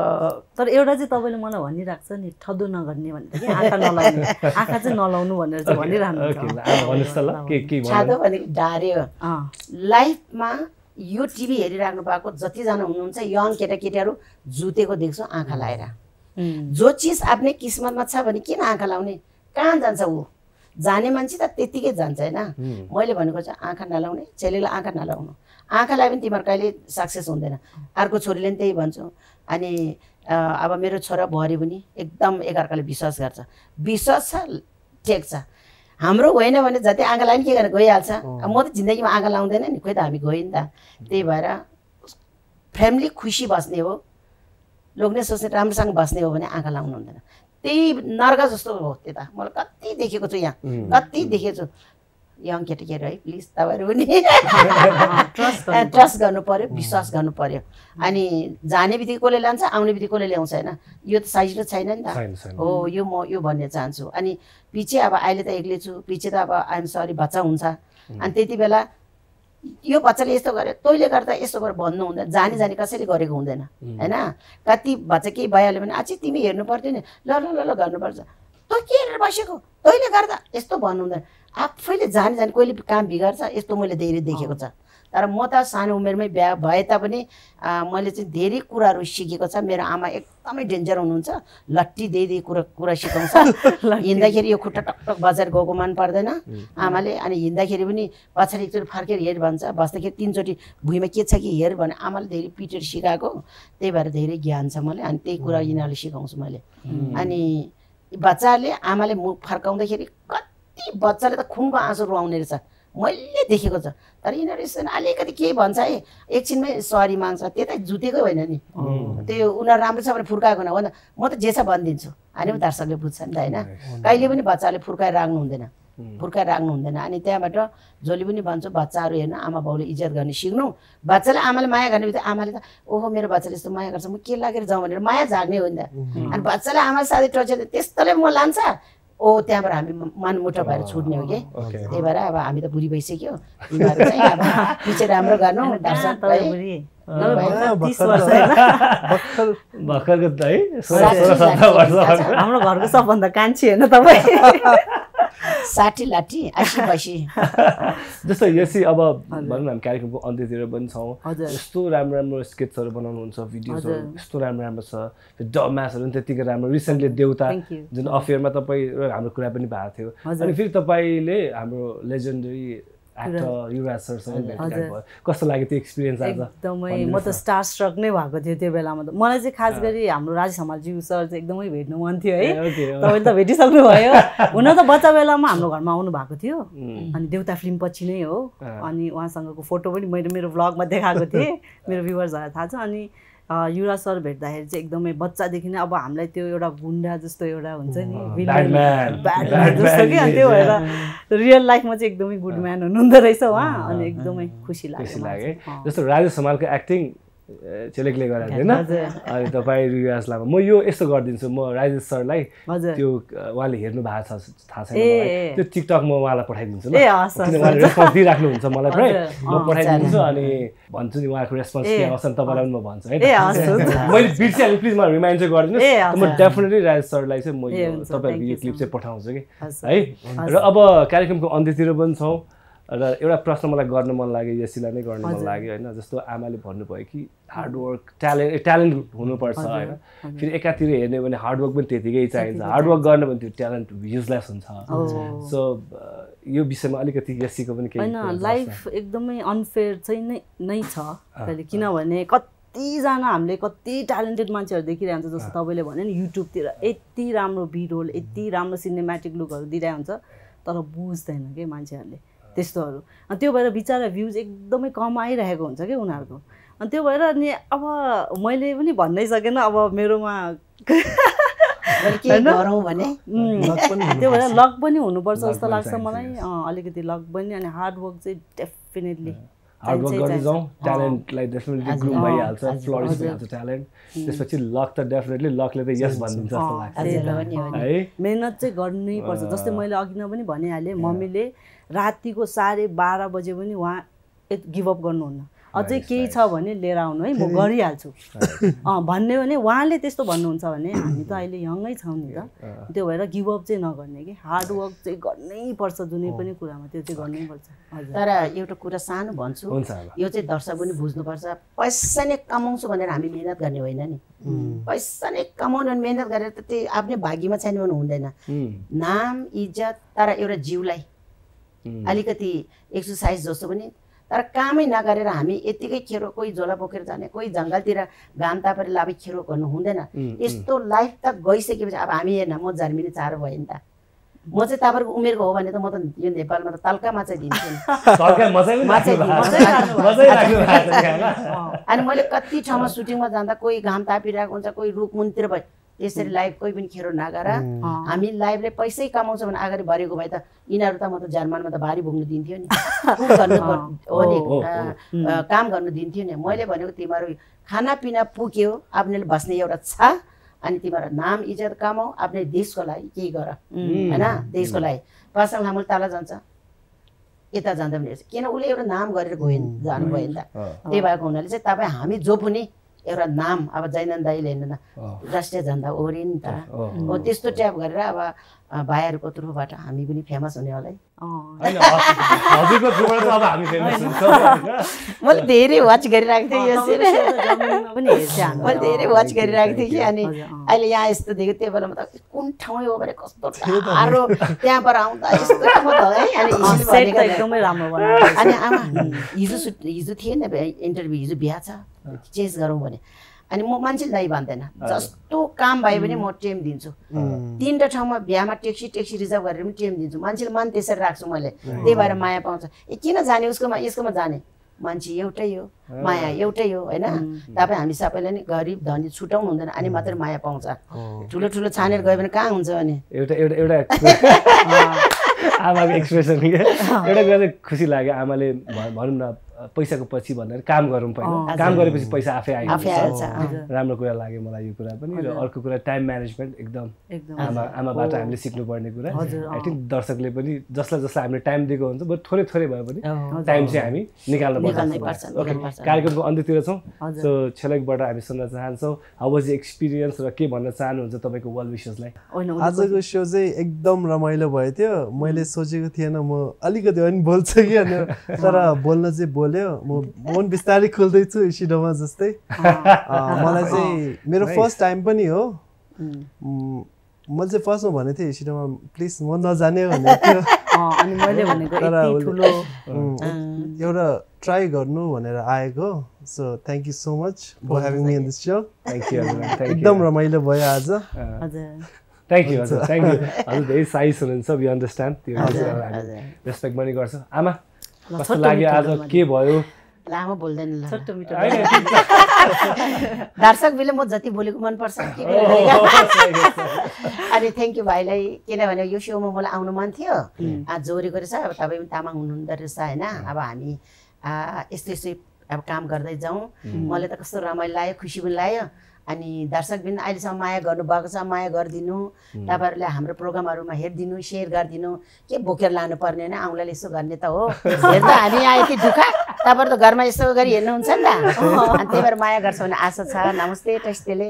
तर एउटा चाहिँ तपाईँले मलाई भनिरहेको छ नि ठदो नगर्ने भनेर कि आँखा नलाउने आँखा चाहिँ नलाउनु भनेर चाहिँ भनिरहनु ओके ल, आमा भन्नुहोस् त ल के के छातो भन्नु भनेको डार्यो लाइफमा यो टिभी हेरिराख्नु भएको जतिजना हुनुहुन्छ यङ केटाकेटीहरू जुतेको देख्छु आँखा लाएर। जो चिज आफ्नै किस्मतमा छ भने किन आँखा लाउने? कहाँ जान्छ ऊ? जाने मान्छे त त्यत्तिकै जान्छ होइन? मैले भनेको चाहिँ आँखा नलाउने चेलीलाई आँखा नलाउनु। आँखा लगायो भने तिमीहरू कहिले सक्सेस हुँदैन। अर्को छोरीले पनि त्यही भन्छु। अनि अब मेरो छोरा बुहारी पनि एकदम एकअर्काले विश्वास गर्छ। विश्वास छ ठेक छ। हाम्रो होइन भने जति आँखा लाग्यो के गरेर गइहाल्छ। म त जिन्दगीमा आँखा लाउँदैन नि खोइ त हामी गयो नि त। त्यही भएर फ्यामिली खुसी बस्ने हो। लोग्ने सोच्ने राम्रोसँग बस्ने हो भने आँखा लाउनु हुँदैन। त्यही नर्क जस्तो हो त्यता। मलाई कति देखेको छु यहाँ। कति देखेको छु। यङ केटाकेटी है प्लिज तपाईँहरू पनि ट्रस्ट गर्नु पर्यो विश्वास गर्नु पर्यो अनि जाने बित्तिकै कसले लान्छ आउने बित्तिकै कसले ल्याउँछ होइन? यो त सजिलो छैन नि त। हो यो म यो भन्ने चाहन्छु। अनि पछि अब अहिले त एक्लै छु पछि त अब आइएम सरी बच्चा हुन्छ। अनि त्यति बेला यो बच्चाले यस्तो गर्यो तैँले गर्दा यस्तो गरेर भन्नु हुँदैन जानी जानी कसैले गरेको हुँदैन होइन? कति बच्चा केही भइहाल्यो भने अझै तिमी हेर्नु पर्थ्यो नि। ल ल ल ल गर्नुपर्छ। तँ के हेरेर बसेको? तैँले गर्दा यस्तो भन्नु हुँदैन। आफैले जानी जानी कहिले काम बिगार्छ यस्तो मैले धेरै देखेको छ। तर म त सानो उमेरमै बिहा भए तापनि मैले चाहिँ धेरै कुराहरू सिकेको छ। मेरो आमा एकदमै डेन्जर हुनुहुन्छ। लट्ठी दिए दिए कुरा कुरा सिकाउँछ। [laughs] हिँड्दाखेरि यो खुट्टा टकटक बजाएर गएको मन पर्दैन। आमाले अनि हिँड्दाखेरि पनि पछाडि एकचोटि फर्केर हेर भन्छ। बस्दाखेरि तिनचोटि भुइँमा के छ कि हेर भने आमाले धेरै पिटेर सिकाएको। त्यही भएर धेरै ज्ञान छ मलाई अनि त्यही कुरा यिनीहरूले सिकाउँछु मैले। अनि बच्चाहरूले आमाले मुख फर्काउँदाखेरि कति बच्चाले त खुनको आँसु रुवाउने रहेछ। मैले देखेको छ। तर यिनीहरू यसो अलिकति के भन्छ है एकछिनमै सरी माग्छ। त्यो त जुतेकै होइन नि। त्यो उनीहरू राम्रो छ भने फुर्काएको न म त जे छ भनिदिन्छु। अनि पो दर्शकले बुझ्छ नि त होइन। कहिले पनि बच्चाले फुर्काएर राख्नु हुँदैन। फुर्काएर राख्नु हुँदैन। अनि त्यहाँबाट जसले पनि भन्छु बच्चाहरू हेर्नु आमा बाउले इज्जत गर्ने सिक्नु। बच्चाले आमाले माया गर्ने बित्तिकै आमाले त ओहो मेरो बच्चाले यस्तो माया गर्छ। म के लागेर जाउँ भनेर माया झाग्ने हो नि त। अनि बच्चाले आमाले साथै टचेर त्यस्तोले म लान्छ। ओ त्यहाँबाट हामी मनमुठो भएर छुट्ने हो कि? त्यही भएर अब हामी त बुढी भइसक्यो। तिमीहरू चाहिँ अब पछि राम्रो गर्नु। [laughs] हाम्रो घरको सबभन्दा कान्छी होइन तपाईँ? [laughs] [laughs] साठी लाठी आसी बसी [laughs] जस्तो यसै अब भनौँ न हामी कार्यक्रमको अन्त्यतिर पनि छौँ। यस्तो राम्रो राम्रो स्केचहरू बनाउनुहुन्छ भिडियोजहरू। यस्तो राम्रो राम्रो छ डमासहरू पनि त्यतिकै राम्रो रिसेन्टली देउता. जुन अफेयरमा तपाईँ हाम्रो कुरा पनि भएको थियो। अनि फेरि तपाईँले हाम्रो लेजेन्डरी एक्टर युवराज सरसँग भेटघाट। भयो कस्तो लाग्यो त्यो एक्सपिरियन्स आज? एकदमै म त स्टार स्ट्रक नै भएको थियो त्यो बेलामा त। मलाई चाहिँ खास गरी हाम्रो राजेश हमालज्यू सर चाहिँ एकदमै भेट्नु मन थियो है। तपाईँले त भेटिसक्नु भयो हुन त बच्चा बेलामा हाम्रो घरमा आउनु भएको थियो। अनि देउता फिल्म पछि नै हो। अनि उहाँसँगको फोटो पनि मैले मेरो भ्लगमा देखाएको थिएँ। [laughs] मेरो भ्युवर्सहरूलाई थाहा छ। अनि युवराज सर भेट्दाखेरि चाहिँ एकदमै बच्चादेखि नै अब हामीलाई त्यो एउटा गुन्डा जस्तो एउटा हुन्छ नि जस्तो कि अनि त्यो भएर रियल लाइफमा चाहिँ एकदमै गुड म्यान हुनुहुँदो रहेछ उहाँ अनि एकदमै खुसी लाग्यो। जस्तो राजेश हमालको एक्टिङ चेलेकले गराएको होइन। अनि तपाईँ युवराज लामा म यो यस्तो गरिदिन्छु म राजेश सरलाई त्यो उहाँले हेर्नु भएको छ थाहा छैन। त्यो टिकटक म उहाँलाई पठाइदिन्छु ल। उहाँले रेस्पोन्स दिइराख्नुहुन्छ मलाई प्रायः। हजुर, म पठाइदिन्छु अनि भन्छु नि उहाँको रेस्पोन्स के आउँछ नि तपाईँलाई पनि म भन्छु है। मैले बिर्सिहालेँ प्लिज मलाई रिमाइन्ड चाहिँ गरिदिनुहोस्। म डेफिनेटली राजेश सरलाई चाहिँ म तपाईँहरूको यो क्लिप चाहिँ पठाउँछु कि। है? र अब कार्यक्रमको अन्त्यतिर पनि छौँ। र एउटा प्रश्न मलाई गर्न मन लाग्यो यसीलाई नै गर्न मन लाग्यो होइन? जस्तो आमाले भन्नुभयो कि हार्डवर्क ट्यालेन्ट ट्यालेन्ट हुनुपर्छ होइन? फेरि एकातिर हेर्ने भने हार्डवर्क पनि त्यतिकै चाहिन्छ। हार्डवर्क गर्न भने त्यो ट्यालेन्ट युजलेस हुन्छ। सो यो विषयमा अलिकति यसीको पनि केही होइन? लाइफ एकदमै अनफेयर चाहिँ नै नै छ। किनभने कतिजना हामीले कति ट्यालेन्टेड मान्छेहरू देखिरहेको हुन्छ। जस्तो तपाईँले भन्यो नि युट्युबतिर यति राम्रो भिडियोल यति राम्रो सिनेमेटिक लुकहरू दिइरहेको हुन्छ तर बुझ्दैन कि मान्छेहरूले। त्यस्तोहरू। अनि त्यो भएर बिचरा भ्युज एकदमै कम आइरहेको हुन्छ कि उनीहरूको? अनि त्यो भएर नि अब मैले पनि भन्नै सकेन अब मेरोमा मैले के गरौँ भने? उम्, लक पनि त्यो भएर लक पनि हुनुपर्छ जस्तो लाग्छ मलाई। अलिकति लक पनि अनि हार्डवर्क चाहिँ डेफिनेटली हार्डवर्क गर्दै जाउँ ट्यालेन्टलाई डेफिनेटली ग्रुम भइहाल्छ फ्लोरिस। भइहाल्छ ट्यालेन्ट त्यसपछि लक त डेफिनेटली लकले त यस भनिदिन्छ जस्तो लाग्छ। है मिहिनेत चाहिँ गर्नै पर्छ। जस्तै मैले अघि नै पनि भनिहालेँ मम्मीले रातिको साढे बाह्र बजे पनि उहाँ गिभअप गर्नुहुन्न। अझै केही छ भने लिएर आउनु है म गरिहाल्छु। [laughs] अँ भन्ने भने उहाँले त्यस्तो भन्नुहुन्छ भने हामी त अहिले यङै छौँ नि त। त्यो भएर गिभअप चाहिँ नगर्ने कि। हार्डवर्क चाहिँ गर्नै पर्छ जुनै पनि कुरामा त्यो चाहिँ गर्नै पर्छ। हजुर। तर एउटा कुरा सानो भन्छु यो चाहिँ दर्शक पनि बुझ्नुपर्छ पैसा नै कमाउँछु भनेर हामी मिहिनेत गर्ने होइन नि। पैसा नै कमाउनु भने मिहिनेत गरेर त त्यो आफ्नै भाग्यमा छैन भने हुँदैन। उम्, नाम इज्जत तर एउटा जिउलाई। अलिकति एक्सर्साइज जस्तो पनि तर कामै नगरेर हामी यत्तिकै खेरो कोही झोला बोकेर जाने कोही जङ्गलतिर घाम तापेर लाभे खेरो गर्नु हुँदैन। यस्तो लाइफ त गइसकेपछि अब हामी हेर्न म जर्मिनी चारो भयो नि त। म चाहिँ तपाईँहरूको उमेरको हो भने त म त यो नेपालमा त तल्कामा चाहिँ दिन्छु। [laughs] अनि मैले कति ठाउँमा सुटिङमा जाँदा कोही घाम तापिरहेको हुन्छ कोही रुख मुनतिर भयो। त्यसरी लाइफ कोही पनि खेरो नगर। हामी लाइफले पैसै कमाउँछ भने अगाडि भरेको भए त यिनीहरू त म त जर्मनमा त भारी भोग्नु दिन्थ्यो नि। [laughs] गर्नु हो काम गर्नु दिन्थ्यो नि। मैले भनेको तिमीहरू खानापिना पुग्यो आफ्नैले बस्ने एउटा छ अनि तिमीहरू नाम इज्जत कमाऊ आफ्नै देशको लागि केही गर। होइन? देशको लागि। पर्सनल हाम्रो तल जान्छ। यता जाँदा पनि हेर्छ किन उसले एउटा नाम गरेर गयो जानुभयो नि त। त्यही भएको हुनाले चाहिँ तपाईँ हामी जो पनि एउटा नाम अब जैनन्द दाईले हेर्नु न। राष्ट्रिय झन्डा ओर्यो नि त। हो त्यस्तो ट्याप गरेर अब भाइहरूको थ्रुबाट हामी पनि फेमस हुने होला [laughs] मैले धेरै वाच गरिरहेको थिएँ यो [laughs] मैले धेरै वाच गरिरहेको थिएँ कि अनि। अहिले यहाँ यस्तो देख्यो त्यो बेलामा त कुन ठाउँ हो भने कस्तो [laughs] टाढो त्यहाँबाट आउँदा यस्तो म अनि आमा हिजो सुट हिजो थिएन इन्टरभ्यू हिजो बिहा छ? चेन्ज गरौँ भने। अनि म मान्छेले दाइ भन्दैन जस्तो काम भए पनि म टेम दिन्छु। तिनवटा ठाउँमा बिहामा ट्याक्सी ट्याक्सी रिजर्भ गरेर पनि टेम दिन्छु। मान्छेले मन त्यसरी राख्छु मैले। त्यही भएर माया पाउँछ। ए किन जाने? उसकोमा यसकोमा जाने। मान्छे एउटै हो। माया एउटै हो होइन? तपाईँ हामी सबैले नि गरिब धनी छुटाउनु हुँदैन। अनि मात्रै माया पाउँछ। ठुलो ठुलो छानेर गयो भने कहाँ हुन्छ भने एउटा एउटा एउटा [laughs] आमाको एक्सप्रेसन एउटा कुरा चाहिँ खुसी लाग्यो। आमाले भनौँ न पैसाको पछि भनेर काम गरौँ पहिला काम गरेपछि पैसा आफै आइहाल्छ आइहाल्छ राम्रो कुरा लाग्यो मलाई यो कुरा पनि। र अर्को कुरा टाइम म्यानेजमेन्ट एकदम आमा आमाबाट हामीले सिक्नुपर्ने कुरा। आई थिङ्क दर्शकले पनि जसलाई जसलाई हामीले टाइम दिएको हुन्छ बरु थोरै थोरै भए पनि। टाइम चाहिँ हामी निकाल्नु पर्छ ओके। कार्यक्रमको अन्त्यतिर छौँ। सो छेलेकबाट हामी सुन्न चाहन्छौँ हाउ वाज एक्सपिरियन्स र के भन्न चाहनुहुन्छ तपाईँको वेल विसेसलाई आजको सो चाहिँ एकदम रमाइलो भयो थियो मैले सोचेको थिएन म अलिकति पनि बोल्छु कि अनि तर बोल्न चाहिँ बोल्यो? म मन बिस्तारै खोल्दैछु सिडोमा जस्तै। [laughs] मलाई चाहिँ मेरो फर्स्ट टाइम पनि हो। मैले चाहिँ फर्स्टमा भनेको थिएँ सिडोमा प्लिज म नजाने भनेको [laughs] थियो। अँ, अनि मैले भनेको तर एउटा ट्राई गर्नु भनेर आएको। So thank you so much for having me in this so thank you एकदम रमाइलो भयो आज। हजुर। थ्याङ्क यू हजुर थ्याङ्क यू हजुर धेरै साइज हुनुहुन्छ वी अन्डरस्ट्यान्ड त्यो। रेस्पेक्ट पनि गर्छ। आमा? कस्तो लाग्यो आज? के भयो? लामो बोल्दैन ल। छोटो मिठो होइन, [laughs] दर्शक बिले म जति बोलेको मनपर्छ? [laughs] अनि थ्याङ्क यू भाइलाई किनभने यो सोमा मलाई आउनु मन थियो। आज जोडेको रहेछ अब तपाईँ पनि तामाङ हुनुहुँदो रहेछ होइन? अब हामी यस्तो यस्तै अब काम गर्दै जाउँ। मलाई त कस्तो रमाइलो लाग्यो खुसी पनि लाग्यो। अनि दर्शक बिन अहिलेसम्म माया गर्नुभएको छ माया गरिदिनु। तपाईँहरूले हाम्रो प्रोग्रामहरूमा हेरिदिनु सेयर गरिदिनु। के बोकेर लानु पर्ने होइन? आउँलाले यसो गर्ने त हो। [laughs] हेर्दा हामी यहाँ यति दुःख तपाईँहरू त घरमा यसो गरी हेर्नुहुन्छ नि त। [laughs] अनि त्यही भएर माया गर्छ भन्ने आशा छ। नमस्ते टेस्टेले।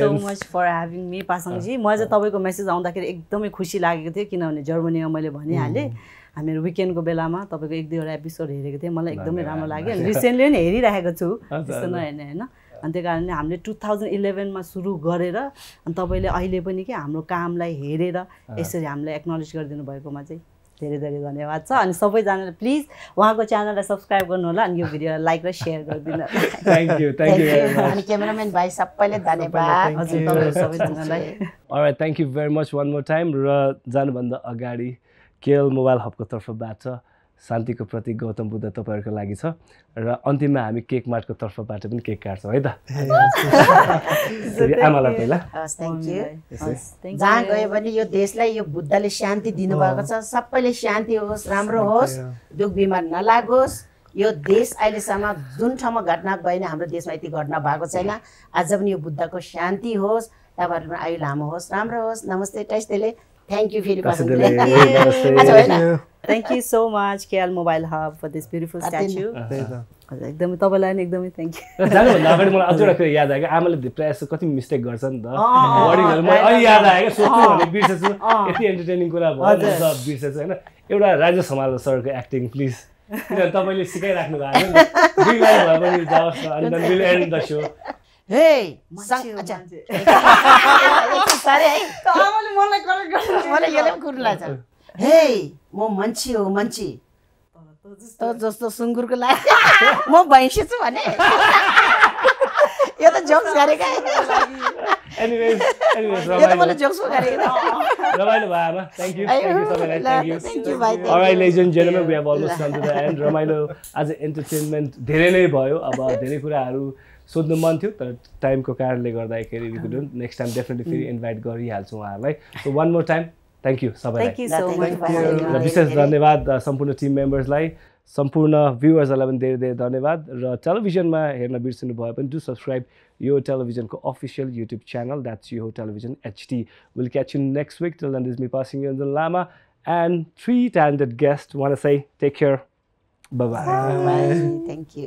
So much for having me पासाङजी मलाई चाहिँ तपाईँको मेसेज आउँदाखेरि एकदमै खुसी लागेको थियो किनभने जर्मनीमा मैले भनिहालेँ। हामीहरू विकेन्डको बेलामा तपाईँको एक दुईवटा एपिसोड हेरेको थिएँ। मलाई एकदमै राम्रो लाग्यो। अनि रिसेन्टली पनि हेरिरहेको छु। त्यस्तो नहेर्ने होइन? अनि त्यही कारणले हामीले टु थाउजन्ड इलेभेनमा सुरु गरेर अनि तपाईँले अहिले पनि के हाम्रो कामलाई हेरेर यसरी हामीलाई एक्नोलेज गरिदिनु भएकोमा चाहिँ धेरै धेरै धन्यवाद छ। अनि सबैजनाले प्लिज उहाँको च्यानललाई सब्सक्राइब गर्नु होला अनि यो भिडियोलाई लाइक [laughs] र सेयर गरिदिनु होला। थ्याङ्क यू थ्याङ्क यू अनि क्यामेराम्यान भाइ सबैले धन्यवाद। हजुर तपाईँहरू सबैजनालाई। Alright thank you very much one more time र जानुभन्दा अगाडि केएल मोबाइल हबको तर्फबाट शान्तिको प्रतीक गौतम बुद्ध तपाईँहरूको लागि छ र अन्तिममा हामी केक मार्टको तर्फबाट पनि केक काट्छौँ है त? [laughs] [laughs] आमालाई पहिला. जहाँ गयो भने यो देशलाई यो बुद्धले शान्ति दिनुभएको छ सबैले शान्ति होस् राम्रो होस् दुःख बिमार नलागोस्। यो देश अहिलेसम्म जुन ठाउँमा घटना भएन हाम्रो देशमा यति घटना भएको छैन। आज पनि यो बुद्धको शान्ति होस् तपाईँहरू पनि आयु लामो होस् राम्रो होस्। नमस्ते टेस्टेले थ्याङ्क यू फेरि Thank you [laughs] much, KL Mobile Hub, for this beautiful statue. त्यही त हजुर, एकदमै तपाईँलाई पनि एकदमै थ्याङ्क यू जानुभन्दा अगाडि मलाई अझ एउटा कुरा याद आयो क्या आमाले प्रायः जस्तो कति मिस्टेक गर्छ नि त वर्डिङहरू मैले अहिले याद आयो क्या सोध्छु भने बिर्सेछु यति एन्टरटेनिङ कुरा भयो नि बिर्सेछु होइन एउटा राज्य समाल सरको एक्टिङ प्लिज किनभने तपाईँले सिकाइराख्नु भएको नि दुई लाइन भए पनि जाओस् न अनि विल एन्ड द सो हे म मान्छे हो मान्छे त जस्तो सुँगुरको लागि म भैँसी छु भने यो त जोक्स गरेका. रमाइलो आज इन्टरटेनमेन्ट धेरै नै भयो अब धेरै कुराहरू सोध्नु मन थियो तर टाइमको कारणले गर्दाखेरि नेक्स्ट टाइम डेफिनेटली फेरि इन्भाइट गरिहाल्छौँ उहाँहरूलाई। So one more time thank you सबैलाई। र विशेष धन्यवाद सम्पूर्ण टिम मेम्बर्सलाई सम्पूर्ण भ्युवर्सहरूलाई पनि धेरै धेरै धन्यवाद। र टेलिभिजनमा हेर्न बिर्सिनु भयो भने डु सब्सक्राइब यो टेलिभिजनको अफिसियल युट्युब च्यानल द्याट्स यो television HD will catch you next week till this me Pasang Yanjan Lama and three talented guest one say take care. Bye bye. Thank you